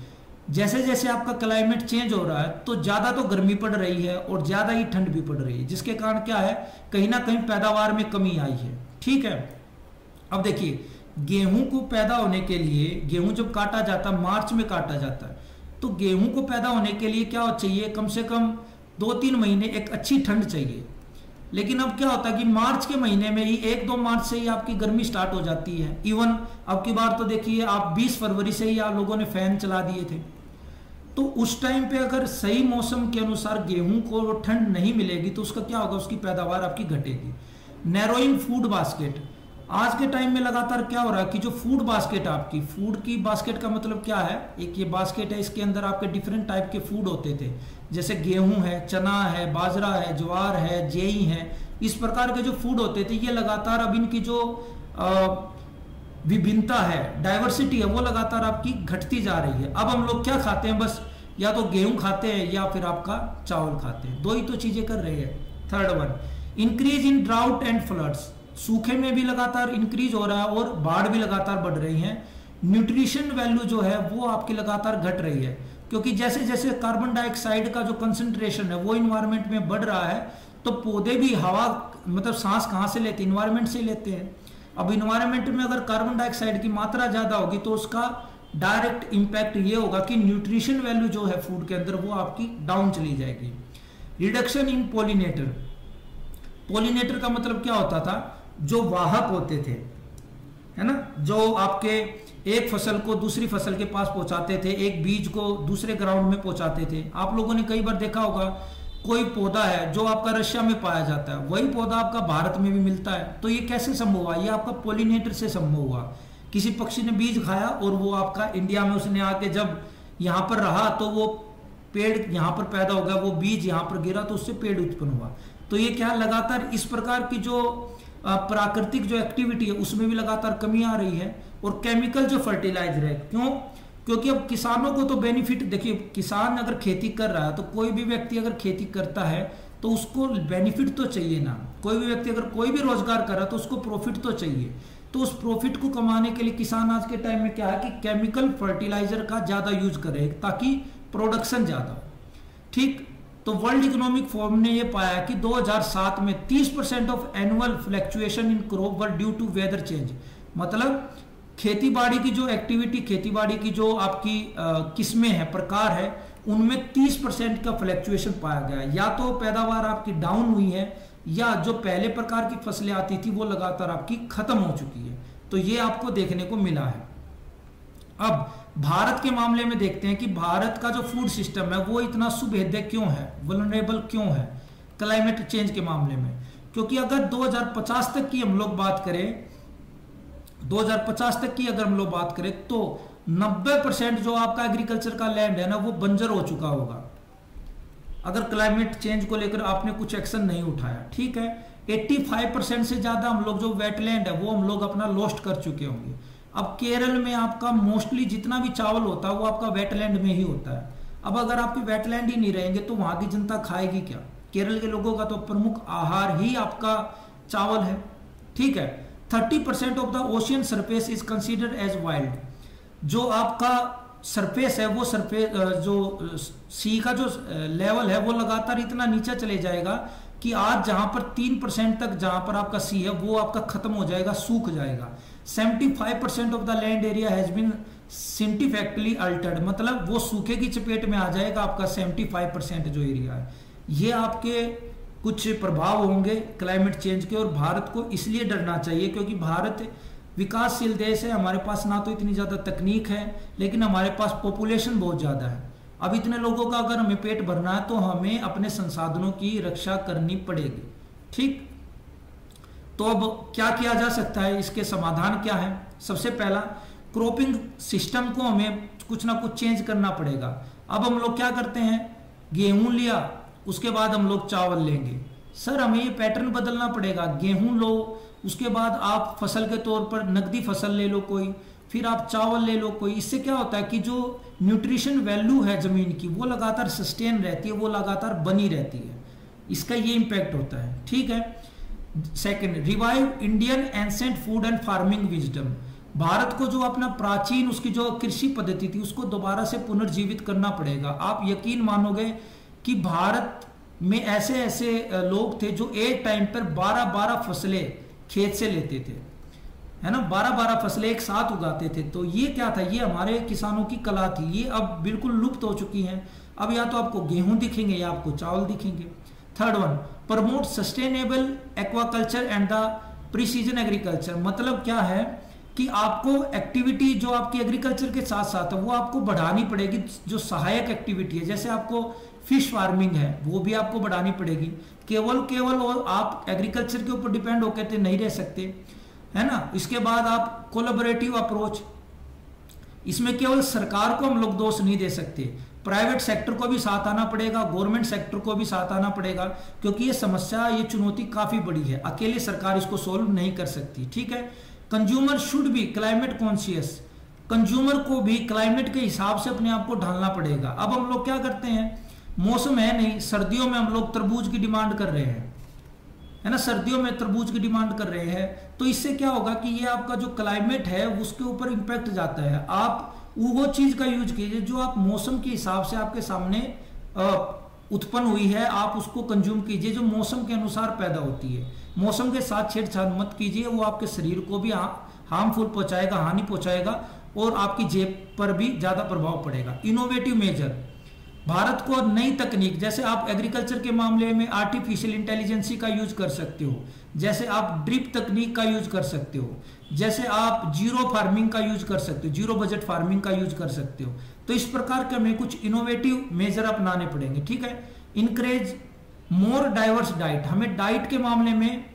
जैसे जैसे आपका क्लाइमेट चेंज हो रहा है तो ज़्यादा तो गर्मी पड़ रही है और ज़्यादा ही ठंड भी पड़ रही है, जिसके कारण क्या है, कहीं ना कहीं पैदावार में कमी आई है। ठीक है? अब देखिए गेहूँ को पैदा होने के लिए, गेहूँ जब काटा जाता है मार्च में काटा जाता है तो गेहूँ को पैदा होने के लिए क्या चाहिए? कम से कम दो तीन महीने एक अच्छी ठंड चाहिए। लेकिन अब क्या होता है कि मार्च के महीने में ही एक दो मार्च से ही आपकी गर्मी स्टार्ट हो जाती है। इवन अब की बार तो देखिए, आप 20 फरवरी से ही आप लोगों ने फ़ैन चला दिए थे। तो उस टाइम पे अगर सही मौसम के अनुसार गेहूँ को ठंड नहीं मिलेगी तो उसका क्या होगा? उसकी पैदावार आपकी घटेगी। नैरोइंग फ़ूड बास्केट आज के टाइम में लगातार क्या हो रहा है कि जो फ़ूड बास्केट आपकी फ़ूड की बास्केट का मतलब क्या है? एक ये बास्केट है, इसके अंदर आपके डिफरेंट टाइप के फ़ूड होते थे। जैसे गेहूँ है, चना है, बाजरा है, ज्वार है, जेई है, इस प्रकार के जो फ़ूड होते थे, ये लगातार अब इनकी जो विभिन्नता है डाइवर्सिटी है, वो लगातार आपकी घटती जा रही है। अब हम लोग क्या खाते हैं? बस या तो गेहूँ खाते हैं या फिर आपका चावल खाते हैं। दो ही तो चीज़ें कर रहे हैं। Third one increase in drought and floods सूखे में भी लगातार इंक्रीज हो रहा है और बाढ़ भी लगातार बढ़ रही है। न्यूट्रिशन वैल्यू जो है, वो आपकी लगातार घट रही है। क्योंकि जैसे जैसे कार्बन डाइऑक्साइड का जो कंसंट्रेशन है, वो इन्वायरमेंट में बढ़ रहा है तो पौधे भी हवा मतलब सांस कहाँ से लेते हैं? इन्वायरमेंट से लेते हैं। अब इन्वायरमेंट में अगर कार्बन डाइऑक्साइड की मात्रा ज़्यादा होगी तो उसका डायरेक्ट इंपैक्ट ये होगा कि न्यूट्रिशन वैल्यू जो है फ़ूड के अंदर, वो आपकी डाउन चली जाएगी। रिडक्शन इन पोलिनेटर पोलिनेटर का मतलब क्या होता था? जो वाहक होते थे, है ना? जो आपके एक फ़सल को दूसरी फ़सल के पास पहुंचाते थे, एक बीज को दूसरे ग्राउंड में पहुंचाते थे। आप लोगों ने कई बार देखा होगा, कोई पौधा है जो आपका रशिया में पाया जाता है, वही पौधा आपका भारत में भी मिलता है। तो ये कैसे संभव हुआ? ये आपका पोलिनेटर से संभव हुआ। किसी पक्षी ने बीज खाया और वो आपका इंडिया में उसने आके जब यहाँ पर रहा तो वो पेड़ यहाँ पर पैदा हो गया, वो बीज यहाँ पर गिरा तो उससे पेड़ उत्पन्न हुआ। तो ये क्या लगातार इस प्रकार की जो प्राकृतिक जो एक्टिविटी है, उसमें भी लगातार कमी आ रही है और केमिकल जो फर्टिलाइज़र है, क्यों? क्योंकि अब किसानों को तो बेनिफिट देखिए, किसान अगर खेती कर रहा है तो कोई भी व्यक्ति अगर खेती करता है तो उसको बेनिफिट तो चाहिए ना। कोई भी व्यक्ति अगर कोई भी रोज़गार कर रहा है तो उसको प्रॉफिट तो चाहिए। तो उस प्रॉफिट को कमाने के लिए किसान आज के टाइम में क्या है कि केमिकल फर्टिलाइज़र का ज़्यादा यूज़ करे ताकि प्रोडक्शन ज़्यादा ठीक? तो वर्ल्ड इकोनॉमिक फोरम ने यह पाया कि 2007 में 30 percent of annual fluctuation in crop were due to weather change मतलब खेती बाड़ी की जो एक्टिविटी खेती बाड़ी की जो आपकी किस्में हैं, प्रकार है, उनमें 30 परसेंट का फ्लैक्चुएशन पाया गया। या तो पैदावार आपकी डाउन हुई है, या जो पहले प्रकार की फ़सलें आती थी, वो लगातार आपकी खत्म हो चुकी है। तो ये आपको देखने को मिला है। अब भारत के मामले में देखते हैं कि भारत का जो फ़ूड सिस्टम है, वो इतना सुभेद्य क्यों है? वनरेबल क्यों है? क्लाइमेट चेंज के मामले में। क्योंकि अगर 2050 तक की हम लोग बात करें 2050 तक की अगर हम लोग बात करें तो 90 परसेंट जो आपका एग्रीकल्चर का लैंड है ना, वो बंजर हो चुका होगा। अगर क्लाइमेट चेंज को लेकर आपने कुछ एक्शन नहीं उठाया, ठीक है? 85 परसेंट से ज़्यादा हम लोग जो वेटलैंड है, वो हम लोग अपना लॉस्ट कर चुके होंगे। अब केरल में आपका मोस्टली जितना भी चावल होता है, वो आपका वेटलैंड में ही होता है। अब अगर आपकी वेटलैंड ही नहीं रहेंगे तो वहाँ की जनता खाएगी क्या? केरल के लोगों का तो प्रमुख आहार ही आपका चावल है। ठीक है? Thirty percent of the ocean surface is considered as wild जो आपका सरफेस है, वो सरफेस जो सी का जो लेवल है, वो लगातार इतना नीचे चले जाएगा कि आज जहाँ पर तीन परसेंट तक जहाँ पर आपका सी है, वो आपका खत्म हो जाएगा, सूख जाएगा। 75 percent of the land area has been significantly altered मतलब वो सूखे की चपेट में आ जाएगा आपका 75 परसेंट जो एरिया है। ये आपके कुछ प्रभाव होंगे क्लाइमेट चेंज के और भारत को इसलिए डरना चाहिए क्योंकि भारत विकासशील देश है। हमारे पास ना तो इतनी ज़्यादा तकनीक है, लेकिन हमारे पास पॉपुलेशन बहुत ज़्यादा है। अब इतने लोगों का अगर हमें पेट भरना है तो हमें अपने संसाधनों की रक्षा करनी पड़ेगी। ठीक? तो अब क्या किया जा सकता है? इसके समाधान क्या है? सबसे पहला क्रॉपिंग सिस्टम को हमें कुछ ना कुछ चेंज करना पड़ेगा। अब हम लोग क्या करते हैं? गेहूँ लिया, उसके बाद हम लोग चावल लेंगे। सर, हमें ये पैटर्न बदलना पड़ेगा। गेहूँ लो, उसके बाद आप फ़सल के तौर पर नकदी फ़सल ले लो कोई, फिर आप चावल ले लो कोई। इससे क्या होता है कि जो न्यूट्रिशन वैल्यू है ज़मीन की, वो लगातार सस्टेन रहती है, वो लगातार बनी रहती है। इसका ये इम्पैक्ट होता है। ठीक है? Second revive Indian ancient food and farming wisdom Bharat को जो अपना प्राचीन, उसकी जो कृषि पद्धति थी, उसको दोबारा से पुनर्जीवित करना पड़ेगा। आप यकीन मानोगे कि भारत में ऐसे ऐसे लोग थे जो एक टाइम पर बारह बारह फ़सलें खेत से लेते थे। है ना? बारह बारह फ़सलें एक साथ उगाते थे। तो ये क्या था? ये हमारे किसानों की कला थी। ये अब बिल्कुल लुप्त हो चुकी हैं। अब या तो आपको गेहूँ दिखेंगे या आपको चावल दिखेंगे। Third one promote sustainable aquaculture and the precision agriculture मतलब क्या है कि आपको एक्टिविटी जो आपकी एग्रीकल्चर के साथ साथ है, वो आपको बढ़ानी पड़ेगी, जो सहायक एक्टिविटी है। जैसे आपको फ़िश फ़ार्मिंग है, वो भी आपको बढ़ानी पड़ेगी। केवल केवल और आप एग्रीकल्चर के ऊपर डिपेंड होकर तो नहीं रह सकते, है ना? इसके बाद आप कोलोबरेटिव अप्रोच इसमें केवल सरकार को हम लोग दोष नहीं दे सकते। प्राइवेट सेक्टर को भी साथ आना पड़ेगा, गवर्नमेंट सेक्टर को भी साथ आना पड़ेगा, क्योंकि ये समस्या, ये चुनौती काफ़ी बड़ी है। अकेले सरकार इसको सोल्व नहीं कर सकती, ठीक है? कंज्यूमर शुड भी क्लाइमेट कॉन्शियस कंज्यूमर को भी क्लाइमेट के हिसाब से अपने आप को ढालना पड़ेगा। अब हम लोग क्या करते हैं? मौसम है नहीं, सर्दियों में हम लोग तरबूज की डिमांड कर रहे हैं। है ना? सर्दियों में तरबूज की डिमांड कर रहे हैं। तो इससे क्या होगा कि ये आपका जो क्लाइमेट है, उसके ऊपर इंपैक्ट जाता है। आप वो चीज़ का यूज़ कीजिए जो आप मौसम के हिसाब से आपके सामने उत्पन्न हुई है, आप उसको कंज्यूम कीजिए जो मौसम के अनुसार पैदा होती है। मौसम के साथ छेड़छाड़ मत कीजिए, वो आपके शरीर को भी हार्मफुल पहुंचाएगा, हानि पहुंचाएगा और आपकी जेब पर भी ज़्यादा प्रभाव पड़ेगा। इनोवेटिव मेजर भारत को नई तकनीक, जैसे आप एग्रीकल्चर के मामले में आर्टिफिशियल इंटेलिजेंसी का यूज़ कर सकते हो, जैसे आप ड्रिप तकनीक का यूज़ कर सकते हो। जैसे आप ज़ीरो फ़ार्मिंग का यूज़ कर सकते हो, ज़ीरो बजट फ़ार्मिंग का यूज़ कर सकते हो। तो इस प्रकार के हमें कुछ इनोवेटिव मेजर अपनाने पड़ेंगे, ठीक है? इनक्रेज मोर डाइवर्स डाइट हमें डाइट के मामले में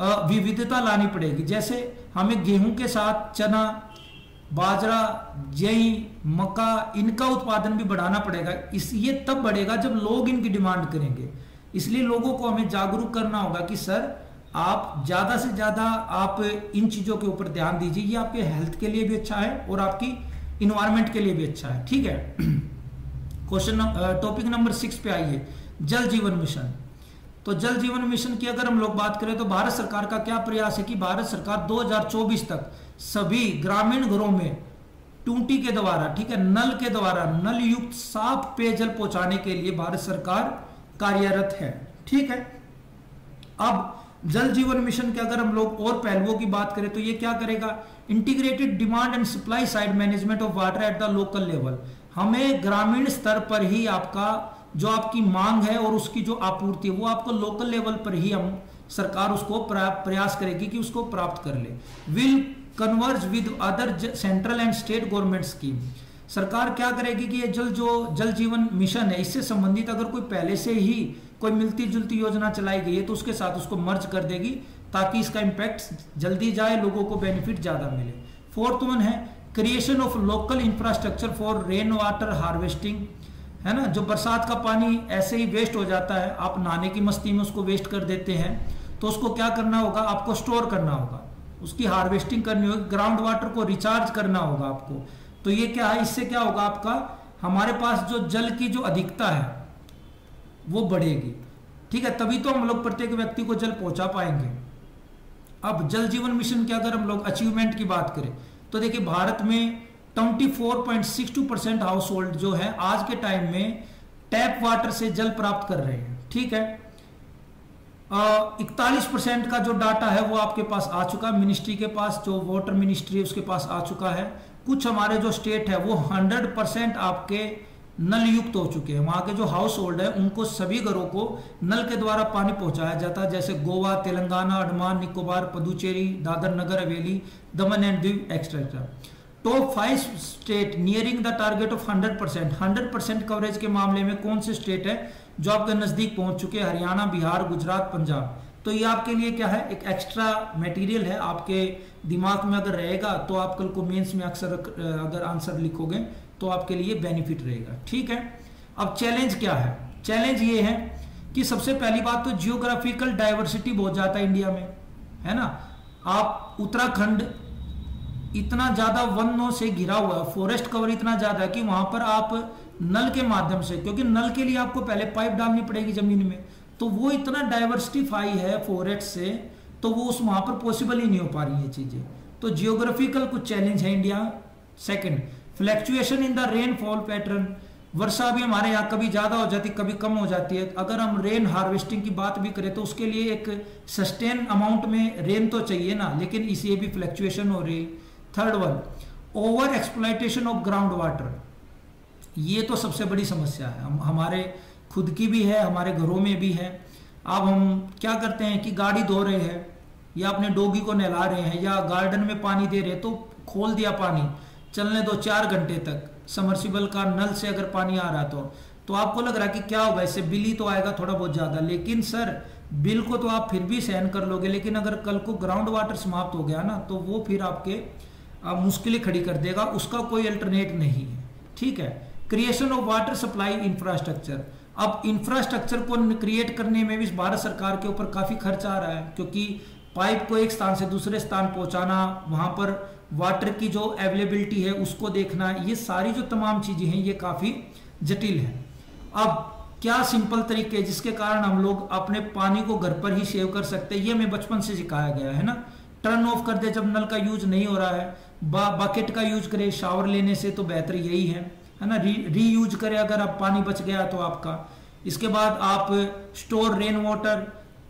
विविधता लानी पड़ेगी। जैसे हमें गेहूँ के साथ चना, बाजरा, जई, मक्का, इनका उत्पादन भी बढ़ाना पड़ेगा। इस, ये तब बढ़ेगा जब लोग इनकी डिमांड करेंगे। इसलिए लोगों को हमें जागरूक करना होगा कि, सर आप ज़्यादा से ज़्यादा आप इन चीज़ों के ऊपर ध्यान दीजिए। ये आपके हेल्थ के लिए भी अच्छा है और आपकी इन्वायरमेंट के लिए भी अच्छा है, ठीक है? क्वेश्चन टॉपिक नंबर सिक्स पे आइए। जल जीवन मिशन। तो जल जीवन मिशन की अगर हम लोग बात करें तो भारत सरकार का क्या प्रयास है कि भारत सरकार 2024 तक सभी ग्रामीण घरों में टूटी के द्वारा, ठीक है, नल के द्वारा नल युक्त साफ़ पेयजल पहुँचाने के लिए भारत सरकार कार्यरत है, ठीक है? अब जल जीवन मिशन के अगर हम लोग और पहलुओं की बात करें तो ये क्या करेगा? Integrated demand and supply side management of water at the local level हमें ग्रामीण स्तर पर ही आपका जो आपकी मांग है और उसकी जो आपूर्ति है, वो आपको लोकल लेवल पर ही हम सरकार उसको प्रयास करेगी कि उसको प्राप्त कर ले। Will converge with other central and state government scheme सरकार क्या करेगी कि ये जल जो, जल जीवन मिशन है, इससे संबंधित अगर कोई पहले से ही कोई मिलती जुलती योजना चलाई गई है तो उसके साथ उसको मर्ज कर देगी ताकि इसका इंपैक्ट जल्दी जाए, लोगों को बेनिफिट ज़्यादा मिले। फोर्थ वन है creation of local infrastructure for rain water harvesting है ना? जो बरसात का पानी ऐसे ही वेस्ट हो जाता है, आप नहाने की मस्ती में उसको वेस्ट कर देते हैं तो उसको क्या करना होगा? आपको स्टोर करना होगा। उसकी हार्वेस्टिंग करनी होगी ग्राउंड वाटर को रिचार्ज करना होगा आपको। तो ये क्या है? इससे क्या होगा आपका? हमारे पास जो जल की जो अधिकता है वो बढ़ेगी। ठीक है, तभी तो हम लोग प्रत्येक व्यक्ति को जल पहुँचा पाएँगे। अब जल जीवन मिशन के अगर हम लोग अचीवमेंट की बात करें तो देखिए भारत में 24.62 परसेंट हाउस होल्ड जो है, आज के टाइम में टैप वाटर से जल प्राप्त कर रहे हैं। ठीक है? इकतालीस परसेंट का जो डाटा है वो आपके पास आ चुका है मिनिस्ट्री के पास, जो वाटर मिनिस्ट्री उसके पास आ चुका है। कुछ हमारे जो स्टेट है, वो हंड्रेड परसेंट आपके नल युक्त हो चुके हैं। वहाँ के जो हाउस होल्ड है, उनको सभी घरों को नल के द्वारा पानी पहुँचाया जाता है, जैसे गोवा, तेलंगाना, अंडमान, निकोबार, पदुचेरी, दादर नगर, हवेली, दमन एंड द्वीप extra top five state nearing the target of 100 percent hundred percent coverage के मामले में कौन से स्टेट है जो आपके नज़दीक पहुँच चुके हैं? हरियाणा, बिहार, गुजरात, पंजाब। तो ये आपके लिए क्या है? एक एक्स्ट्रा मटेरियल है। आपके दिमाग में अगर रहेगा तो आप कल को मेंस में अक्सर अगर आंसर लिखोगे तो आपके लिए बेनिफिट रहेगा। ठीक है? अब चैलेंज क्या है? चैलेंज ये है कि सबसे पहली बात तो जियोग्राफिकल डाइवर्सिटी बहुत जाता है इंडिया में, है ना? आप उत्तराखंड इतना ज़्यादा वनों से घिरा हुआ है फॉरेस्ट कवर इतना ज़्यादा है कि वहाँ पर आप नल के माध्यम से, क्योंकि नल के लिए आपको पहले पाइप डालनी पड़ेगी ज़मीन में तो वो इतना डाइवर्सिटीफाई है फॉरेस्ट से तो वो उस वहाँ पर पॉसिबल ही नहीं हो पा रही है चीज़ें। तो जियोग्राफिकल कुछ चैलेंज है India second fluctuation in the rainfall pattern वर्षा भी हमारे यहाँ कभी ज़्यादा हो जाती, कभी कम हो जाती है। अगर हम रेन हार्वेस्टिंग की बात भी करें तो उसके लिए एक सस्टेन अमाउंट में रेन तो चाहिए ना, लेकिन इसे भी फ्लैक्चुएशन हो रही third one over exploitation of ground water ये तो सबसे बड़ी समस्या है। हम, हमारे खुद की भी है, हमारे घरों में भी है। अब हम क्या करते हैं कि गाड़ी धो रहे हैं, या अपने डोगी को नहला रहे हैं, या गार्डन में पानी दे रहे हैं तो खोल दिया पानी। चलने दो चार घंटे तक। समरसिबल का नल से अगर पानी आ रहा तो। तो आपको लग रहा कि क्या होगा, इससे बिल ही तो आएगा थोड़ा बहुत ज़्यादा। लेकिन सर, बिल को तो आप फिर भी सहन कर लोगे, लेकिन अगर कल को ग्राउंड वाटर समाप्त हो गया ना तो वो फिर आपके, आप मुश्किलें खड़ी कर देगा। उसका कोई अल्टरनेट नहीं है। ठीक है? Creation of water supply infrastructure अब इंफ्रास्ट्रक्चर को क्रिएट करने में भी भारत सरकार के ऊपर काफ़ी खर्च आ रहा है, क्योंकि पाइप को एक स्थान से दूसरे स्थान पहुंचाना, वहाँ पर वाटर की जो अवेलेबिलिटी है उसको देखना ये सारी जो तमाम चीज़ें हैं ये काफ़ी जटिल है। अब क्या सिंपल तरीके जिसके कारण हम लोग अपने पानी को घर पर ही सेव कर सकते हैं? ये हमें बचपन से सिखाया गया है ना? टर्न ऑफ़ कर दे जब नल का यूज़ नहीं हो रहा है। बा, बकेट का यूज़ करें शावर लेने से तो बेहतर यही है है ना? री री यूज़ करें अगर आप पानी बच गया तो आपका। इसके बाद आप स्टोर रेन वाटर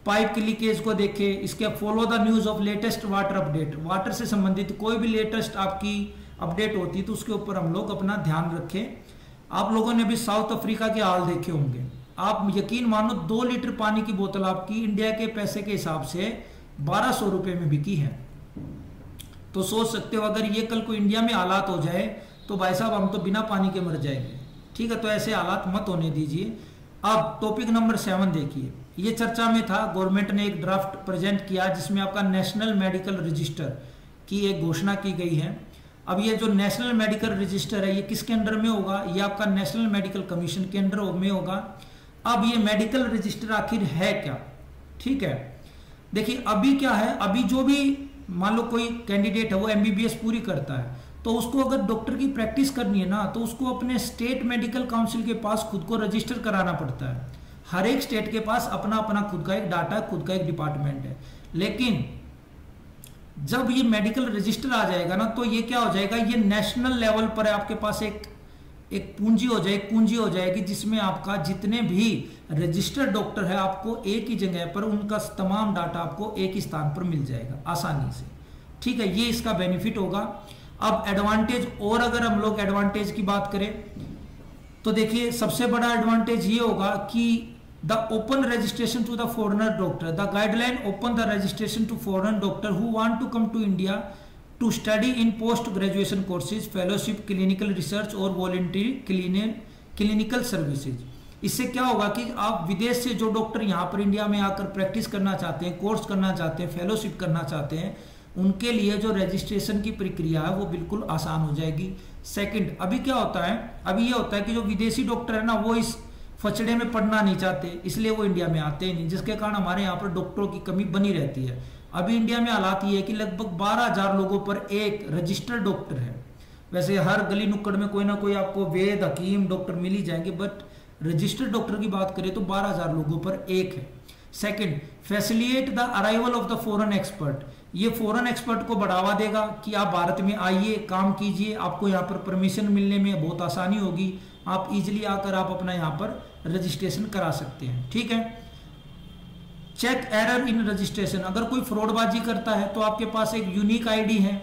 पाइप के लीकेज को देखें, इसके follow the news of latest water update water से संबंधित कोई भी लेटेस्ट आपकी अपडेट होती है तो उसके ऊपर हम लोग अपना ध्यान रखें। आप लोगों ने भी साउथ अफ्रीका के हाल देखे होंगे। आप यकीन मानो दो लीटर पानी की बोतल आपकी इंडिया के पैसे के हिसाब से बारह सौ रुपए में बिकी है। तो सोच सकते हो, अगर ये कल को इंडिया में हालात हो जाए तो भाई साहब हम तो बिना पानी के मर जाएँगे। ठीक है तो ऐसे हालात मत होने दीजिए। अब टॉपिक नंबर सेवन देखिए। ये चर्चा में था, गवर्नमेंट ने एक ड्राफ्ट प्रेजेंट किया जिसमें आपका नेशनल मेडिकल रजिस्टर की एक घोषणा की गई है। अब ये जो नेशनल मेडिकल रजिस्टर है, ये किसके अंडर में होगा? ये आपका नेशनल मेडिकल कमीशन के अंडर में होगा। अब ये मेडिकल रजिस्टर आखिर है क्या? ठीक है। देखिए, अभी क्या है? अभी जो भी मान लो कोई कैंडिडेट है, वो एमबीबीएस पूरी करता है तो उसको अगर डॉक्टर की प्रैक्टिस करनी है ना तो उसको अपने स्टेट मेडिकल काउंसिल के पास खुद को रजिस्टर कराना पड़ता है। हर एक स्टेट के पास अपना अपना खुद का एक डाटा, खुद का एक डिपार्टमेंट है। लेकिन जब ये मेडिकल रजिस्टर आ जाएगा ना तो ये क्या हो जाएगा? ये नेशनल लेवल पर आपके पास एक एक पूंजी हो जाएगी पूंजी हो जाएगी जिसमें आपका जितने भी रजिस्टर्ड डॉक्टर है, आपको एक ही जगह पर उनका तमाम डाटा आपको एक ही स्थान पर मिल जाएगा, आसानी से। ठीक है, ये इसका बेनिफिट होगा। अब एडवांटेज और अगर हम लोग एडवांटेज की बात करें तो देखिए, सबसे बड़ा एडवांटेज ये होगा कि the open registration to the foreigner doctor the guideline open the registration to foreign doctor who want to come to India to study in post graduation courses fellowship clinical research और voluntary clinical services इससे क्या होगा कि आप विदेश से जो doctor यहाँ पर इंडिया में आकर प्रैक्टिस करना चाहते हैं कोर्स करना चाहते हैं फेलोशिप करना चाहते हैं, उनके लिए जो रजिस्ट्रेशन की प्रक्रिया है वो बिल्कुल आसान हो जाएगी। सेकंड अभी क्या होता है? अभी ये होता है कि जो विदेशी डॉक्टर है ना, वो इस फचड़े में पढ़ना नहीं चाहते, इसलिए वो इंडिया में आते ही नहीं, जिसके कारण हमारे यहाँ पर डॉक्टरों की कमी बनी रहती है। अभी इंडिया में हालात ये है कि लगभग बारह हज़ार लोगों पर एक रजिस्टर्ड डॉक्टर है। वैसे हर गली नुक्कड़ में कोई ना कोई आपको वेद, हकीम, डॉक्टर मिल ही जाएँगे, बट रजिस्टर्ड डॉक्टर की बात करें तो बारह हज़ार लोगों पर एक है। Second facilitate the arrival of the foreign expert ये फॉरेन एक्सपर्ट को बढ़ावा देगा कि आप भारत में आइए, काम कीजिए, आपको यहाँ पर परमिशन मिलने में बहुत आसानी होगी। आप इजिली आकर आप अपना यहाँ पर रजिस्ट्रेशन करा सकते हैं। ठीक है? चेक एरर इन रजिस्ट्रेशन अगर कोई फ्रॉडबाजी करता है तो आपके पास एक यूनिक आईडी है।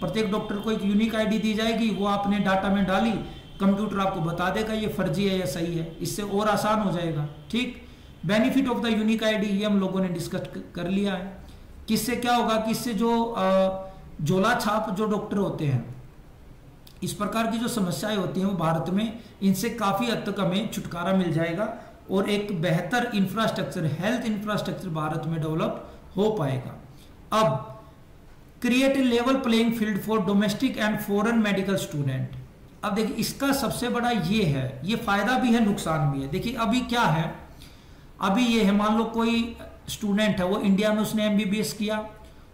प्रत्येक डॉक्टर को एक यूनिक आईडी दी जाएगी। वो आपने डाटा में डाली कंप्यूटर आपको बता देगा, ये फर्जी है या सही है। इससे और आसान हो जाएगा। ठीक? Benefit of the unique ID ये हम लोगों ने डिस्कस कर लिया है। किससे क्या होगा कि इससे जो झोला छाप जो डॉक्टर होते हैं इस प्रकार की जो समस्याएँ होती हैं वो भारत में, इनसे काफ़ी हद तक हमें छुटकारा मिल जाएगा और एक बेहतर इंफ्रास्ट्रक्चर हेल्थ इंफ्रास्ट्रक्चर भारत में डेवलप हो पाएगा। अब create level playing field for domestic and foreign medical student अब देखिए, इसका सबसे बड़ा ये है, ये फ़ायदा भी है, नुकसान भी है। देखिए, अभी क्या है? अभी ये है, मान लो कोई स्टूडेंट है, वो इंडिया में उसने एमबीबीएस किया।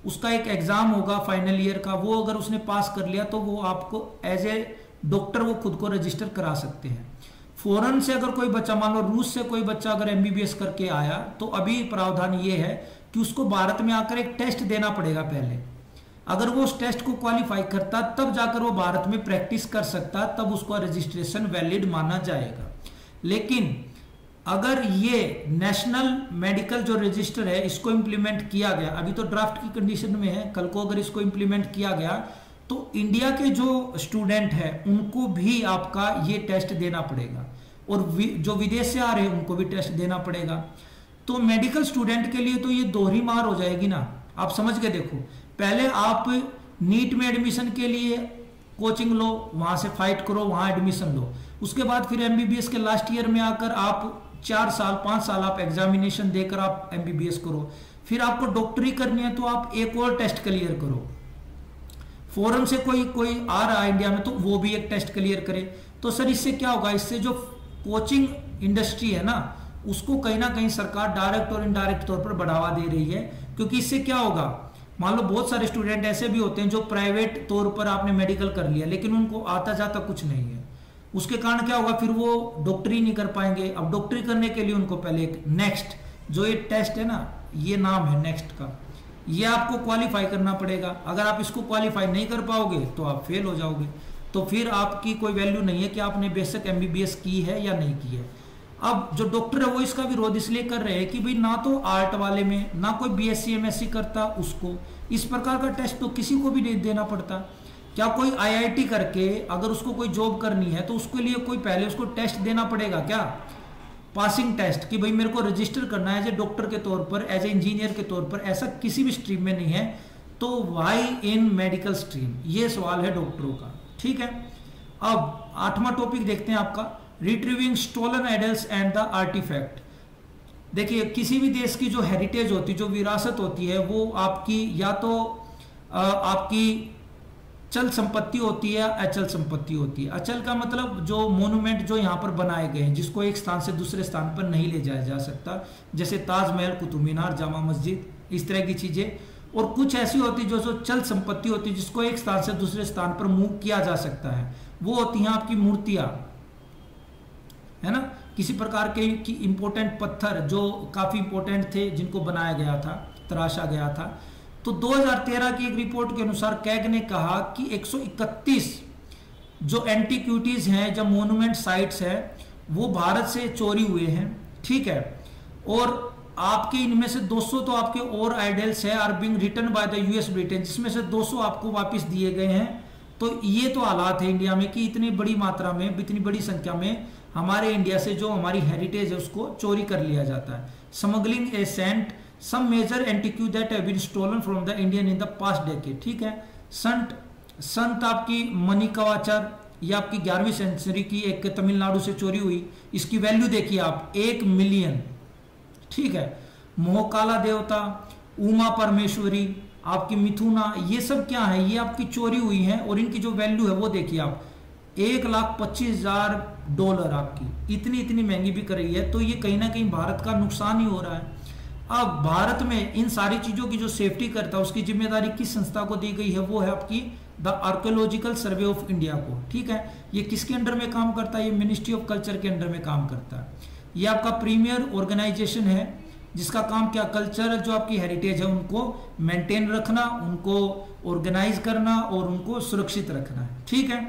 उसका एक एग्ज़ाम होगा फाइनल ईयर का, वो अगर उसने पास कर लिया तो वो आपको एज ए डॉक्टर वो खुद को रजिस्टर करा सकते हैं। फॉरन से अगर कोई बच्चा, मान लो रूस से कोई बच्चा अगर एमबीबीएस करके आया तो अभी प्रावधान ये है कि उसको भारत में आकर एक टेस्ट देना पड़ेगा पहले। अगर वो उस टेस्ट को क्वालिफाई करता, तब जाकर वो भारत में प्रैक्टिस कर सकता, तब उसका रजिस्ट्रेशन वैलिड माना जाएगा। लेकिन अगर ये नेशनल मेडिकल जो रजिस्टर है, इसको इंप्लीमेंट किया गया, अभी तो ड्राफ्ट की कंडीशन में है, कल को अगर इसको इंप्लीमेंट किया गया तो इंडिया के जो स्टूडेंट है, उनको भी आपका ये टेस्ट देना पड़ेगा। और जो विदेश से आ रहे हैं, उनको भी टेस्ट देना पड़ेगा। तो मेडिकल स्टूडेंट के लिए तो ये दोहरी मार हो जाएगी ना। आप समझ के देखो, पहले आप नीट में एडमिशन के लिए कोचिंग लो, वहाँ से फाइट करो, वहाँ एडमिशन लो। उसके बाद फिर एमबीबीएस के लास्ट ईयर में आकर आप चार साल, पाँच साल आप एग्जामिनेशन देकर आप एमबीबीएस करो। फिर आपको डॉक्टरी करनी है तो आप एक और टेस्ट क्लियर करो। फॉरन से कोई कोई आ रहा है इंडिया में तो वो भी एक टेस्ट क्लियर करे। तो सर, इससे क्या होगा? इससे जो कोचिंग इंडस्ट्री है ना, उसको कहीं ना कहीं सरकार डायरेक्ट और इनडायरेक्ट तौर पर बढ़ावा दे रही है। क्योंकि इससे क्या होगा? मान लो बहुत सारे स्टूडेंट ऐसे भी होते हैं जो प्राइवेट तौर पर आपने मेडिकल कर लिया, लेकिन उनको आता जाता कुछ नहीं है। उसके कारण क्या होगा? फिर वो डॉक्टरी नहीं कर पाएँगे। अब डॉक्टरी करने के लिए उनको पहले एक नेक्स्ट जो ये टेस्ट है ना, ये नाम है नेक्स्ट का। ये आपको क्वालिफाई करना पड़ेगा। अगर आप इसको क्वालिफाई नहीं कर पाओगे तो आप फेल हो जाओगे। तो फिर आपकी कोई वैल्यू नहीं है कि आपने बेसिक एमबीबीएस की है या नहीं की है। अब जो डॉक्टर है, वो इसका विरोध इसलिए कर रहे हैं कि भाई ना तो आर्ट वाले में, ना कोई बीएससी एमएससी करता उसको। इस प्रकार का टेस्ट तो किसी को भी नहीं देना पड़ता। क्या कोई आईआईटी करके अगर उसको कोई जॉब करनी है तो उसके लिए कोई पहले उसको टेस्ट देना पड़ेगा क्या? पासिंग टेस्ट कि भाई मेरे को रजिस्टर करना है एज ए डॉक्टर के तौर पर एज ए इंजीनियर के तौर पर, ऐसा किसी भी स्ट्रीम में नहीं है तो वाई इन मेडिकल स्ट्रीम ये सवाल है डॉक्टरों का, ठीक है? अब आठवां टॉपिक देखते हैं आपका retrieving stolen idols and the artefact देखिए, किसी भी देश की जो हेरिटेज होती, जो विरासत होती है, वो आपकी या तो आपकी चल संपत्ति होती है, अचल संपत्ति होती है। अचल का मतलब जो मोनुमेंट जो यहाँ पर बनाए गए हैं, जिसको एक स्थान से दूसरे स्थान पर नहीं ले जाया जा सकता। जैसे ताजमहल कुतुब मीनार जामा मस्जिद, इस तरह की चीज़ें। और कुछ ऐसी होती जो जो चल संपत्ति होती है, जिसको एक स्थान से दूसरे स्थान पर मूव किया जा सकता है। वो होती हैं आपकी मूर्तियाँ। है ना? किसी प्रकार के की इंपॉर्टेंट पत्थर जो काफ़ी इंपॉर्टेंट थे, जिनको बनाया गया था, तराशा गया था। तो 2013 की एक रिपोर्ट के अनुसार कैग ने कहा कि 131 जो एंटीक्यूटीज हैं, जो मोनुमेंट साइट्स है, वो भारत से चोरी हुए हैं, ठीक है? और आपके इनमें से 200 तो आपके और आइडल्स है are being return by the US Britain जिसमें से 200 आपको वापस दिए गए हैं। तो ये तो हालात है इंडिया में कि इतनी बड़ी मात्रा में, इतनी बड़ी संख्या में हमारे इंडिया से जो हमारी हेरिटेज है, उसको चोरी कर लिया जाता है। Smuggling a sent some major antique that have been stolen from the Indian in the past decade ठीक है? संत संत आपकी मणिकवाचर ये आपकी ग्यारहवीं सेंचुरी की एक तमिलनाडु से चोरी हुई, इसकी वैल्यू देखिए आप, एक मिलियन ठीक है? मोहकाला देवता, उमा परमेश्वरी, आपकी मिथुना, ये सब क्या है? ये आपकी चोरी हुई है और इनकी जो वैल्यू है वो देखिए आप, एक लाख पच्चीस हज़ार डॉलर आपकी, इतनी इतनी महँगी भी कर रही है तो ये कहीं ना कहीं भारत का नुकसान ही हो रहा है। अब भारत में इन सारी चीज़ों की जो सेफ्टी करता है उसकी ज़िम्मेदारी किस संस्था को दी गई है, वो है आपकी the Archaeological Survey of India को, ठीक है? ये किसके अंडर में काम करता है? ये मिनिस्ट्री ऑफ़ कल्चर के अंडर में काम करता है। ये आपका प्रीमियर ऑर्गेनाइजेशन है, जिसका काम क्या? कल्चर जो आपकी हेरिटेज है, उनको मेंटेन रखना, उनको ऑर्गेनाइज करना और उनको सुरक्षित रखना है ठीक है?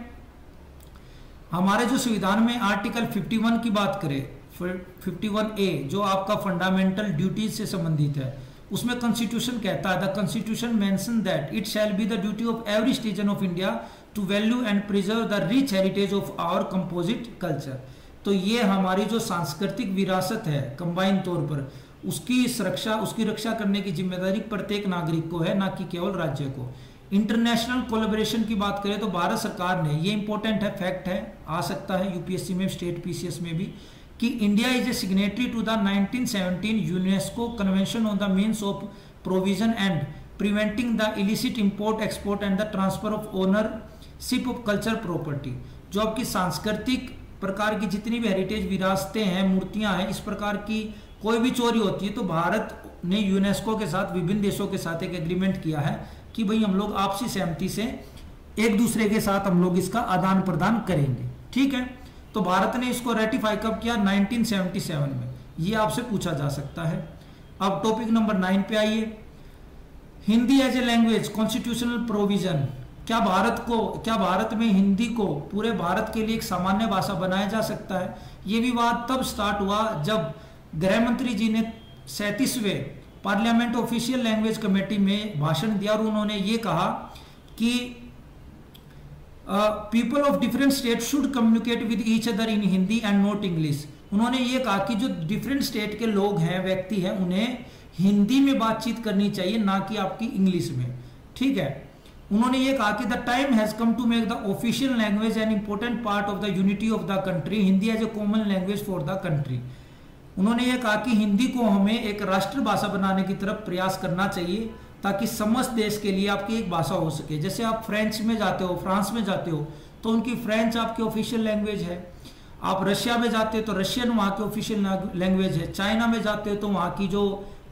हमारे जो संविधान में आर्टिकल 51 की बात करें 51 ए जो आपका फंडामेंटल ड्यूटीज़ से संबंधित है, उसमें कॉन्स्टिट्यूशन कहता है the constitution mention that it shall be the duty of every citizen of India to value and preserve the rich heritage of our composite culture तो ये हमारी जो सांस्कृतिक विरासत है कंबाइन तौर पर, उसकी सुरक्षा, उसकी रक्षा करने की ज़िम्मेदारी प्रत्येक नागरिक को है, ना कि केवल राज्य को। इंटरनेशनल कोलेबोरेशन की बात करें तो भारत सरकार ने, ये इंपॉर्टेंट है फैक्ट है, आ सकता है यूपीएससी में स्टेट पीसीएस में भी कि India is a signatory to the 1917 UNESCO convention on the means of provision and preventing the illicit import export and the transfer of ownership of culture property जो आपकी सांस्कृतिक प्रकार की जितनी भी हेरिटेज विरासतें हैं, मूर्तियाँ हैं, इस प्रकार की कोई भी चोरी होती है तो भारत ने यूनेस्को के साथ, विभिन्न देशों के साथ एक एग्रीमेंट किया है कि भाई हम लोग आपसी सहमति से एक दूसरे के साथ हम लोग इसका आदान प्रदान करेंगे। ठीक है? तो भारत ने इसको रेटिफाई कब किया? 1977 में। ये आपसे पूछा जा सकता है। अब टॉपिक नंबर नाइन पे आइए। Hindi as a language constitutional provision क्या भारत को, क्या भारत में हिंदी को पूरे भारत के लिए एक सामान्य भाषा बनाया जा सकता है? ये विवाद तब स्टार्ट हुआ जब गृह मंत्री जी ने सैतीसवें पार्लियामेंट ऑफिशियल लैंग्वेज कमेटी में भाषण दिया और उन्होंने ये कहा कि people of different state should communicate with each other in Hindi and not English उन्होंने ये कहा कि जो डिफरेंट स्टेट के लोग हैं, व्यक्ति हैं, उन्हें हिंदी में बातचीत करनी चाहिए, ना कि आपकी इंग्लिश में। ठीक है? उन्होंने ये कहा कि the time has come to make the official language an important part of the unity of the country Hindi as a common language for the country उन्होंने ये कहा कि हिंदी को हमें एक राष्ट्रभाषा बनाने की तरफ़ प्रयास करना चाहिए। ताकि समस्त देश के लिए आपकी एक भाषा हो सके। जैसे आप फ्रेंच में जाते हो, फ्रांस में जाते हो तो उनकी फ्रेंच आपकी ऑफिशियल लैंग्वेज है। आप रशिया में जाते हो तो रशियन वहाँ की ऑफिशियल लैंग्वेज है। चाइना में जाते हो तो वहाँ की जो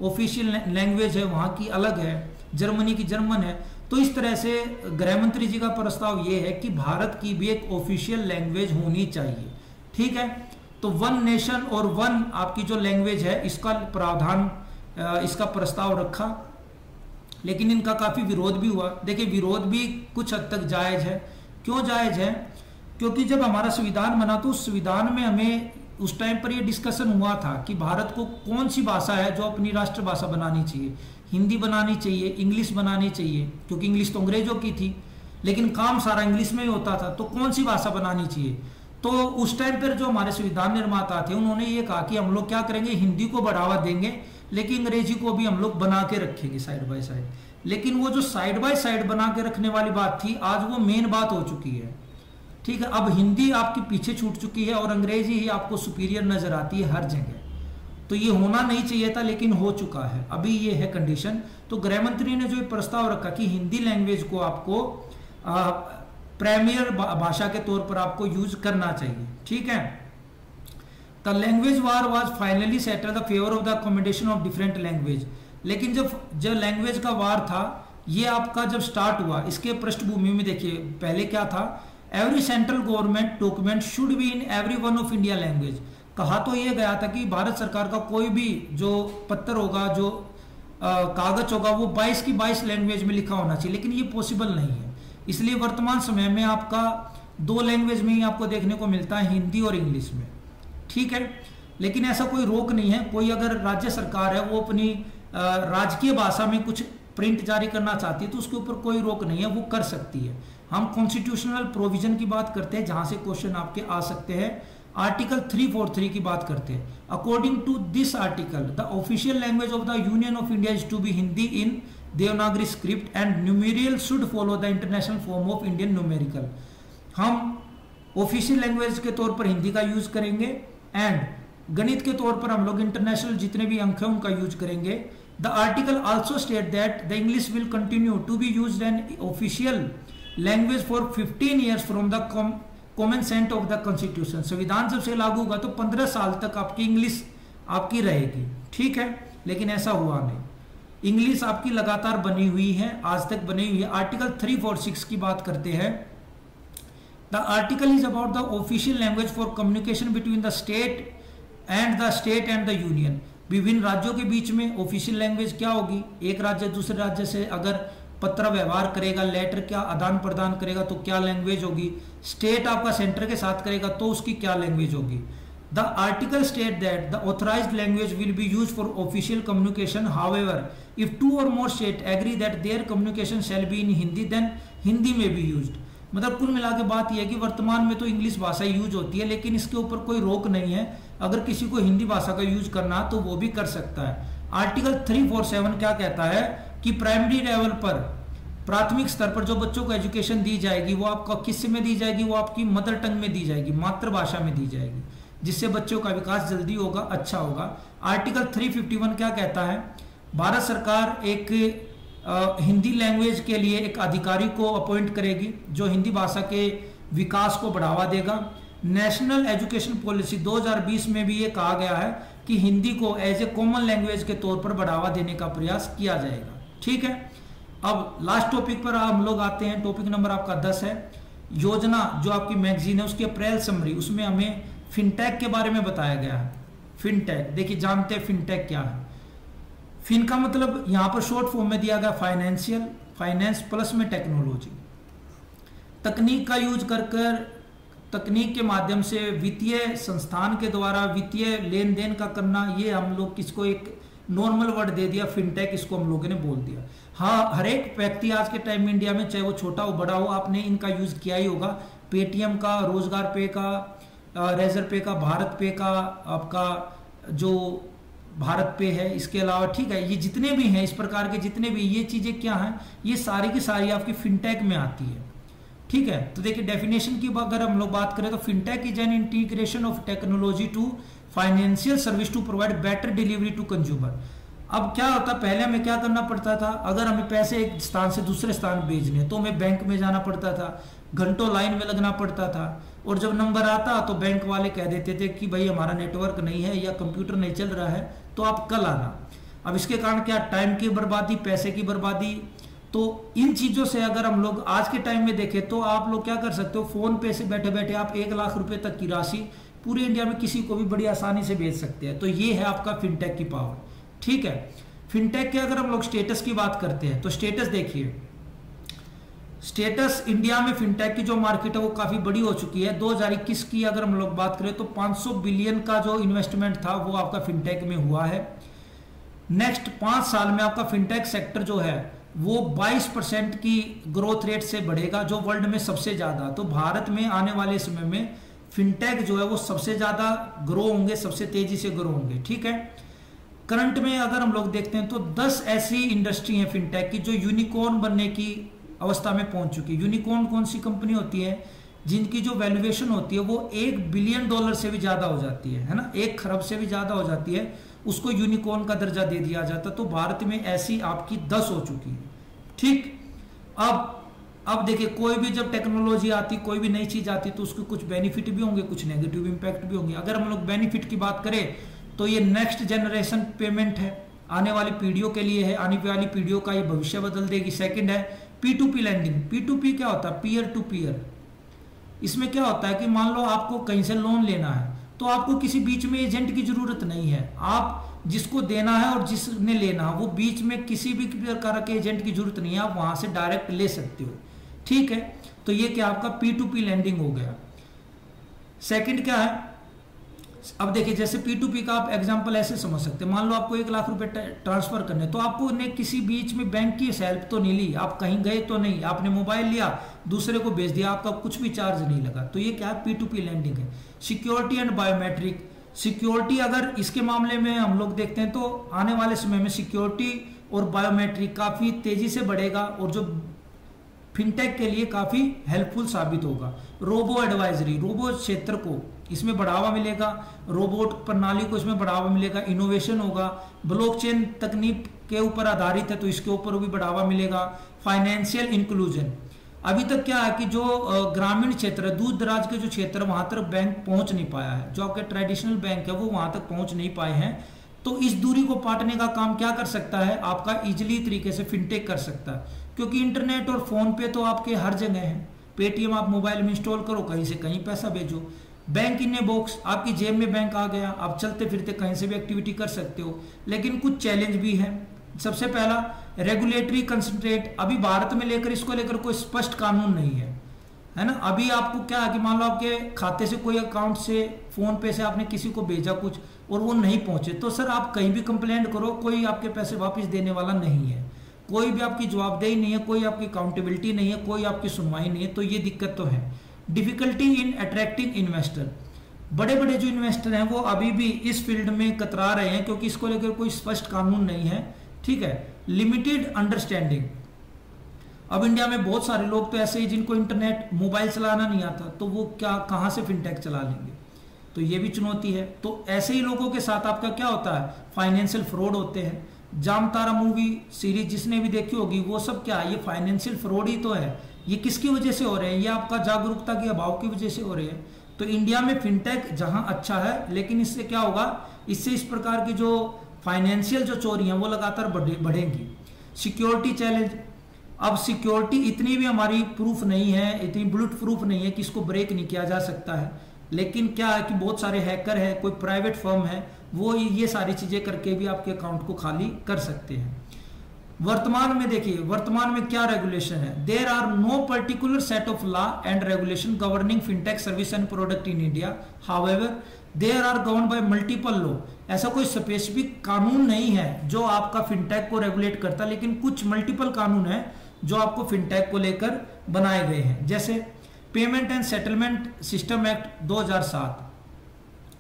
ऑफिशियल लैंग्वेज है, वहाँ की अलग है। जर्मनी की जर्मन है। तो इस तरह से गृह मंत्री जी का प्रस्ताव ये है कि भारत की भी एक ऑफिशियल लैंग्वेज होनी चाहिए। ठीक है? तो वन नेशन और वन आपकी जो लैंग्वेज है, इसका प्रावधान इसका प्रस्ताव रखा। लेकिन इनका काफ़ी विरोध भी हुआ। देखिए, विरोध भी कुछ हद तक जायज़ है। क्यों जायज़ है? क्योंकि जब हमारा संविधान बना तो उस संविधान में हमें उस टाइम पर यह डिस्कशन हुआ था कि भारत को कौन सी भाषा है जो अपनी राष्ट्रभाषा बनानी चाहिए। हिंदी बनानी चाहिए इंग्लिश बनानी चाहिए, क्योंकि इंग्लिश तो अंग्रेज़ों की थी। लेकिन काम सारा इंग्लिश में ही होता था तो कौन सी भाषा बनानी चाहिए? तो उस टाइम पर जो हमारे संविधान निर्माता थे, उन्होंने ये कहा कि हम लोग क्या करेंगे? हिंदी को बढ़ावा देंगे। लेकिन अंग्रेज़ी को भी हम लोग बना के रखेंगे साइड बाय साइड लेकिन वो जो साइड बाय साइड बना के रखने वाली बात थी, आज वो मेन बात हो चुकी है। ठीक है, अब हिंदी आपकी पीछे छूट चुकी है और अंग्रेज़ी ही आपको सुपीरियर नज़र आती है हर जगह। तो ये होना नहीं चाहिए था, लेकिन हो चुका है। अभी ये है कंडीशन तो गृह मंत्री ने जो प्रस्ताव रखा कि हिंदी लैंग्वेज को आपको प्रेमियर भाषा के तौर पर आपको यूज़ करना चाहिए। ठीक है? The language war was finally settle the favour of the accommodation of different language लेकिन जब जब लैंग्वेज का वार था, ये आपका जब स्टार्ट हुआ, इसके पृष्ठभूमि में देखिए, पहले क्या था? Every central government document should be in every one of India language कहा तो ये गया था कि भारत सरकार का कोई भी जो पत्र होगा, जो कागज़ होगा, वो 22 की 22 लैंग्वेज में लिखा होना चाहिए, लेकिन ये पॉसिबल नहीं है। इसलिए वर्तमान समय में आपका दो लैंग्वेज में ही आपको देखने को मिलता है, हिंदी और इंग्लिश में। ठीक है, लेकिन ऐसा कोई रोक नहीं है। कोई अगर राज्य सरकार है, वो अपनी राजकीय भाषा में कुछ प्रिंट जारी करना चाहती है तो उसके ऊपर कोई रोक नहीं है, वो कर सकती है। हम कॉन्स्टिट्यूशनल प्रोविज़न की बात करते हैं, जहाँ से क्वेश्चन आपके आ सकते हैं। आर्टिकल 343 की बात करते हैं। According to this article the official language of the union of India is to be Hindi in Devanagari script and numeral should follow the international form of Indian numerical हम official language के तौर पर हिंदी का use करेंगे। And गणित के तौर पर हम लोग इंटरनेशनल जितने भी अंक हैं, उनका यूज़ करेंगे। The article also state that the English will continue to be use an official language for 15 years from the commencement of the constitution संविधान जब से लागू होगा तो 15 साल तक आपकी इंग्लिश आपकी रहेगी। ठीक है? लेकिन ऐसा हुआ नहीं। इंग्लिश आपकी लगातार बनी हुई है, आज तक बनी हुई है। आर्टिकल थ्री फोर सिक्स की बात करते हैं। The article is about the official language for communication between the state and the state and the union. विभिन्न राज्यों के बीच में ऑफिशियल लैंग्वेज क्या होगी? एक राज्य दूसरे राज्य से अगर पत्र व्यवहार करेगा लेटर क्या आदान प्रदान करेगा तो क्या लैंग्वेज होगी? स्टेट आपका सेंटर के साथ करेगा तो उसकी क्या लैंग्वेज होगी? The article state that the authorise language will be use for official communication however if two or more state agree that their communication shall be in Hindi then Hindi may be used मतलब कुल मिला के बात यह है कि वर्तमान में तो इंग्लिश भाषा यूज़ होती है, लेकिन इसके ऊपर कोई रोक नहीं है। अगर किसी को हिंदी भाषा का यूज़ करना तो वो भी कर सकता है। आर्टिकल थ्री फोर सेवन क्या कहता है कि प्राइमरी लेवल पर, प्राथमिक स्तर पर जो बच्चों को एजुकेशन दी जाएगी, वो आपका किसमें दी जाएगी? वो आपकी मदर टंग में दी जाएगी, मातृभाषा में दी जाएगी, जिससे बच्चों का विकास जल्दी होगा अच्छा होगा। आर्टिकल 351 क्या कहता है? भारत सरकार एक हिंदी लैंग्वेज के लिए एक अधिकारी को अपॉइंट करेगी, जो हिंदी भाषा के विकास को बढ़ावा देगा। नेशनल एजुकेशन पॉलिसी 2020 में भी ये कहा गया है कि हिंदी को एज ए कॉमन लैंग्वेज के तौर पर बढ़ावा देने का प्रयास किया जाएगा। ठीक है? अब लास्ट टॉपिक पर हम लोग आते हैं। टॉपिक नंबर आपका दस है। योजना जो आपकी मैगजीन है, उसकी अप्रैल समरी उसमें हमें फिनटेक के बारे में बताया गया है। फिनटेक देखिए, जानते हैं फिनटेक क्या है। फिन का मतलब यहाँ पर शॉर्ट फॉर्म में दिया गया फाइनेंशियल फाइनेंस प्लस में टेक्नोलॉजी तकनीक का यूज़ कर कर तकनीक के माध्यम से वित्तीय संस्थान के द्वारा वित्तीय लेन देन का करना ये हम लोग किसको एक नॉर्मल वर्ड दे दिया फिनटेक इसको हम लोगों ने बोल दिया हाँ हर एक व्यक्ति आज के टाइम में इंडिया में चाहे वो छोटा हो बड़ा हो आपने इनका यूज़ किया ही होगा पेटीएम का रोज़गार पे का रेजर पे का भारत पे का आपका जो भारत पे है, इसके अलावा ठीक है, ये जितने भी हैं, इस प्रकार के जितने भी, ये चीज़ें क्या हैं, ये सारी की सारी आपकी फिनटेक में आती है। ठीक है तो देखिए डेफिनेशन की अगर हम लोग बात करें तो fintech is an integration of technology to financial service to provide better delivery to consumer अब क्या होता, पहले हमें क्या करना पड़ता था, अगर हमें पैसे एक स्थान से दूसरे स्थान भेजने तो हमें बैंक में जाना पड़ता था, घंटों लाइन में लगना पड़ता था, और जब नंबर आता तो बैंक वाले कह देते थे कि भाई हमारा नेटवर्क नहीं है या कंप्यूटर नहीं चल रहा है तो आप कल आना। अब इसके कारण क्या? टाइम की बर्बादी, पैसे की बर्बादी। तो इन चीज़ों से अगर हम लोग आज के टाइम में देखें तो आप लोग क्या कर सकते हो? फ़ोन पे से बैठे बैठे आप एक लाख रुपए तक की राशि पूरे इंडिया में किसी को भी बड़ी आसानी से भेज सकते हैं। तो ये है आपका फिनटेक की पावर ठीक है? फिनटेक के अगर हम लोग स्टेटस की बात करते हैं तो स्टेटस देखिए। स्टेटस इंडिया में फिनटेक की जो मार्केट है वो काफ़ी बड़ी हो चुकी है। 2021 की अगर हम लोग बात करें तो 500 बिलियन का जो इन्वेस्टमेंट था वो आपका फिनटेक में हुआ है। नेक्स्ट पाँच साल में आपका फिनटेक सेक्टर जो है, वो 22 परसेंट की ग्रोथ रेट से बढ़ेगा, जो वर्ल्ड में सबसे ज़्यादा। तो भारत में आने वाले समय में फिनटेक जो है वो सबसे ज़्यादा ग्रो होंगे, सबसे तेज़ी से ग्रो होंगे, ठीक है? करंट में अगर हम लोग देखते हैं तो 10 ऐसी इंडस्ट्री है फिनटेक की जो यूनिकॉर्न बनने की अवस्था में पहुँच चुकी है। यूनिकॉर्न कौन सी कंपनी होती है, जिनकी जो वैल्यूएशन होती है, वो एक बिलियन डॉलर से भी ज़्यादा हो जाती है है ना? एक खरब से भी ज़्यादा हो जाती है, उसको यूनिकॉर्न का दर्जा दे दिया जाता तो भारत में ऐसी आपकी दस हो चुकी है। ठीक? अब अब देखिए, कोई भी जब टेक्नोलॉजी आती, कोई भी नई चीज़ आती तो उसके कुछ बेनिफिट भी होंगे, कुछ नेगेटिव इंपैक्ट भी होंगे। अगर हम लोग बेनिफिट की बात करें तो ये नेक्स्ट जनरेशन पेमेंट है। आने वाली पीढ़ियों के लिए है, आने वाली पीढ़ियों का ये भविष्य बदल देगी। सेकंड है P to P lending P to P क्या होता है? पीयर टू पीयर इसमें क्या होता है कि मान लो आपको कहीं से लोन लेना है तो आपको किसी बीच में एजेंट की ज़रूरत नहीं है। आप जिसको देना है और जिसने लेना है, वो बीच में किसी भी प्रकार के एजेंट की ज़रूरत नहीं है, आप वहाँ से डायरेक्ट ले सकते हो। ठीक है? तो ये क्या आपका पी टू पी लैंडिंग हो गया। सेकंड क्या है? अब देखिए, जैसे पी टू पी का आप एग्जांपल ऐसे समझ सकते हैं। मान लो आपको एक लाख रुपए ट्रांसफ़र करने तो आपको ने किसी बीच में बैंक की हेल्प तो नहीं ली, आप कहीं गए तो नहीं, आपने मोबाइल लिया, दूसरे को भेज दिया, आपका कुछ भी चार्ज नहीं लगा। तो ये क्या है? पी टू पी लैंडिंग है। सिक्योरिटी एंड बायोमेट्रिक सिक्योरिटी अगर इसके मामले में हम लोग देखते हैं तो आने वाले समय में सिक्योरिटी और बायोमेट्रिक काफ़ी तेज़ी से बढ़ेगा और जो फिनटेक के लिए काफ़ी हेल्पफुल साबित होगा। रोबो एडवाइजरी रोबो क्षेत्र को इसमें बढ़ावा मिलेगा, रोबोट प्रणाली को इसमें बढ़ावा मिलेगा इनोवेशन होगा ब्लॉकचेन तकनीक के ऊपर आधारित है तो इसके ऊपर भी बढ़ावा मिलेगा फाइनेंशियल इंक्लूजन अभी तक क्या है कि जो ग्रामीण क्षेत्र है, दूर दराज के जो क्षेत्र वहाँ तक बैंक पहुँच नहीं पाया है। जो आपके ट्रेडिशनल बैंक है, वो वहाँ तक पहुँच नहीं पाए हैं। तो इस दूरी को पाटने का काम क्या कर सकता है? आपका इजिली तरीके से फिनटेक कर सकता है। क्योंकि इंटरनेट और फ़ोन पे तो आपके हर जगह है। पेटीएम आप मोबाइल में इंस्टॉल करो, कहीं से कहीं पैसा भेजो। बैंक इन ए बॉक्स आपकी जेब में बैंक आ गया, आप चलते फिरते कहीं से भी एक्टिविटी कर सकते हो, लेकिन कुछ चैलेंज भी है। सबसे पहला रेगुलेटरी कंसंट्रेट अभी भारत में लेकर इसको लेकर कोई स्पष्ट कानून नहीं है है ना? अभी आपको क्या है कि मान लो आपके खाते से कोई अकाउंट से फ़ोन पे से आपने किसी को भेजा कुछ, और वो नहीं पहुँचे तो सर आप कहीं भी कंप्लेंट करो, कोई आपके पैसे वापस देने वाला नहीं है। कोई भी आपकी जवाबदेही नहीं है, कोई आपकी अकाउंटेबिलिटी नहीं है, कोई आपकी सुनवाई नहीं है तो ये दिक्कत तो है। डिफिकल्टी इन अट्रैक्टिंग इन्वेस्टर बड़े बड़े जो इन्वेस्टर हैं, वो अभी भी इस फ़ील्ड में कतरा रहे हैं क्योंकि इसको लेकर कोई स्पष्ट कानून नहीं है। ठीक है? लिमिटेड अंडरस्टैंडिंग अब इंडिया में बहुत सारे लोग तो ऐसे ही जिनको इंटरनेट मोबाइल चलाना नहीं आता तो वो क्या, कहाँ से फिनटेक चला लेंगे? तो ये भी चुनौती है। तो ऐसे ही लोगों के साथ आपका क्या होता है? फाइनेंशियल फ्रॉड होते हैं। जामतारा मूवी सीरीज़ जिसने भी देखी होगी, वो सब क्या, ये फाइनेंशियल फ्रॉड ही तो है। ये किसकी वजह से हो रहे हैं? ये आपका जागरूकता के अभाव की वजह से हो रहे हैं। तो इंडिया में फिनटेक जहाँ अच्छा है, लेकिन इससे क्या होगा? इससे इस प्रकार की जो फाइनेंशियल जो चोरी है, वो लगातार बढ़ेंगी। सिक्योरिटी चैलेंज अब सिक्योरिटी इतनी भी हमारी प्रूफ नहीं है, इतनी बुलेट प्रूफ नहीं है कि इसको ब्रेक नहीं किया जा सकता है। लेकिन क्या है कि बहुत सारे हैकर है, कोई प्राइवेट फर्म है, वो ये सारी चीज़ें करके भी आपके अकाउंट को खाली कर सकते हैं। वर्तमान में देखिए, वर्तमान में क्या रेगुलेशन है? There are no particular set of law and regulation governing fintech service and product in India however there are govern by multiple law ऐसा कोई स्पेसिफिक कानून नहीं है जो आपका फिनटेक को रेगुलेट करता, लेकिन कुछ मल्टीपल कानून है जो आपको फिनटेक को लेकर बनाए गए हैं। जैसे payment and settlement system act 2007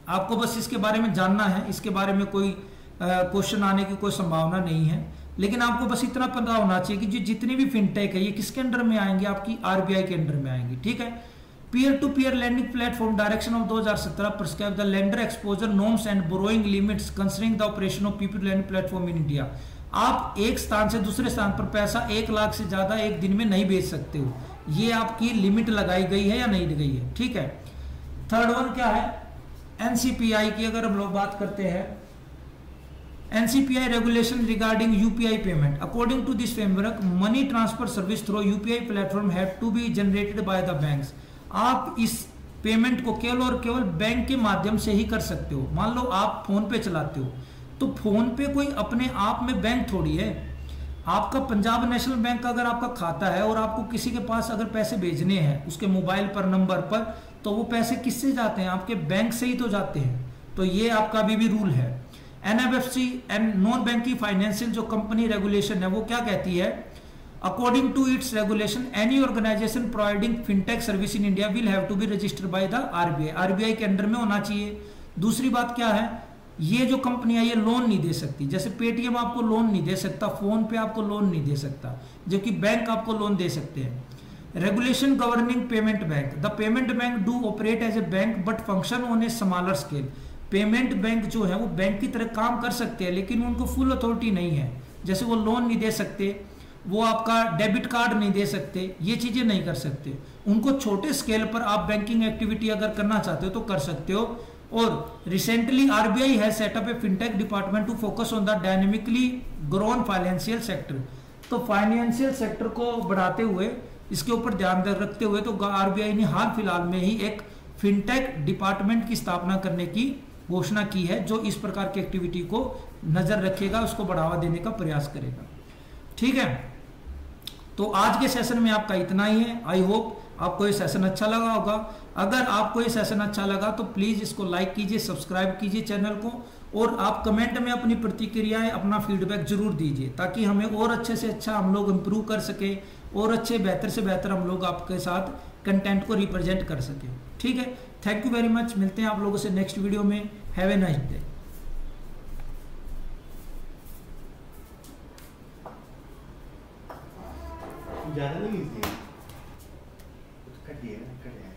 आपको बस इसके बारे में जानना है, इसके बारे में कोई क्वेश्चन आने की कोई संभावना नहीं है। लेकिन आपको बस इतना पता होना चाहिए कि जो जितनी भी फिनटेक है, ये किसके अंडर में आएँगे? आपकी आरबीआई के अंडर में आएँगी, ठीक है? Peer to peer lending platform direction of 2017 prescribe the lender exposure norms and borrowing limits considering the operation of people lending platform in India आप एक स्थान से दूसरे स्थान पर पैसा एक लाख से ज़्यादा एक दिन में नहीं भेज सकते हो। ये आपकी लिमिट लगाई गई है या नहीं गई है? ठीक है? थर्ड वन क्या है? एनसीपीआई की अगर हम लोग बात करते हैं NCPI regulation regarding UPI payment. According to this framework, money transfer service through UPI platform have to be generated by the banks. आप इस पेमेंट को केवल और केवल बैंक के माध्यम से ही कर सकते हो। मान लो आप फ़ोन पे चलाते हो। तो फ़ोन पे कोई अपने आप में बैंक थोड़ी है। आपका पंजाब नेशनल बैंक का अगर आपका खाता है और आपको किसी के पास अगर पैसे भेजने हैं उसके मोबाइल पर नंबर पर तो वो पैसे किससे जाते हैं? आपके बैंक से ही तो जाते हैं। तो ये आपका अभी भी रूल है। NBFC and non banking financial जो कंपनी रेगुलेशन है, वो क्या कहती है? According to its regulation any organisation providing fintech service in India will have to be registered by the RBI RBI के अंडर में होना चाहिए। दूसरी बात क्या है? ये जो कंपनी है, ये लोन नहीं दे सकती। जैसे पेटीएम आपको लोन नहीं दे सकता फ़ोन पे आपको लोन नहीं दे सकता, जबकि बैंक आपको लोन दे सकते हैं। Regulation governing payment bank the payment bank do operate as a bank but function on a smaller scale payment bank जो है वो बैंक की तरह काम कर सकते हैं, लेकिन उनको फुल अथॉरिटी नहीं है। जैसे वो लोन नहीं दे सकते, वो आपका डेबिट कार्ड नहीं दे सकते, ये चीज़ें नहीं कर सकते। उनको छोटे स्केल पर आप बैंकिंग एक्टिविटी अगर करना चाहते हो तो कर सकते हो। और रिसेंटली आरबीआई है set up a fintech department to focus on the dynamically grown financial sector तो फाइनेंशियल सेक्टर को बढ़ाते हुए, इसके ऊपर ध्यान रखते हुए तो आरबीआई ने हाल फ़िलहाल में ही एक फिनटेक डिपार्टमेंट की स्थापना करने की घोषणा की है, जो इस प्रकार की एक्टिविटी को नज़र रखेगा, उसको बढ़ावा देने का प्रयास करेगा। ठीक है? तो आज के सेशन में आपका इतना ही है। आई होप आपको ये सेशन अच्छा लगा होगा। अगर आपको ये सेशन अच्छा लगा तो प्लीज़ इसको लाइक कीजिए सब्सक्राइब कीजिए चैनल को और आप कमेंट में अपनी प्रतिक्रियाएँ, अपना फीडबैक ज़रूर दीजिए, ताकि हमें और अच्छे से अच्छा हम लोग इम्प्रूव कर सके और अच्छे, बेहतर से बेहतर हम लोग आपके साथ कंटेंट को रिप्रेजेंट कर सके। ठीक है? थैंक यू वेरी मच मिलते हैं आप लोगों से नेक्स्ट वीडियो में. हैव ए नाइस डे ज़्यादा नहीं इजी कट दिए कट जाए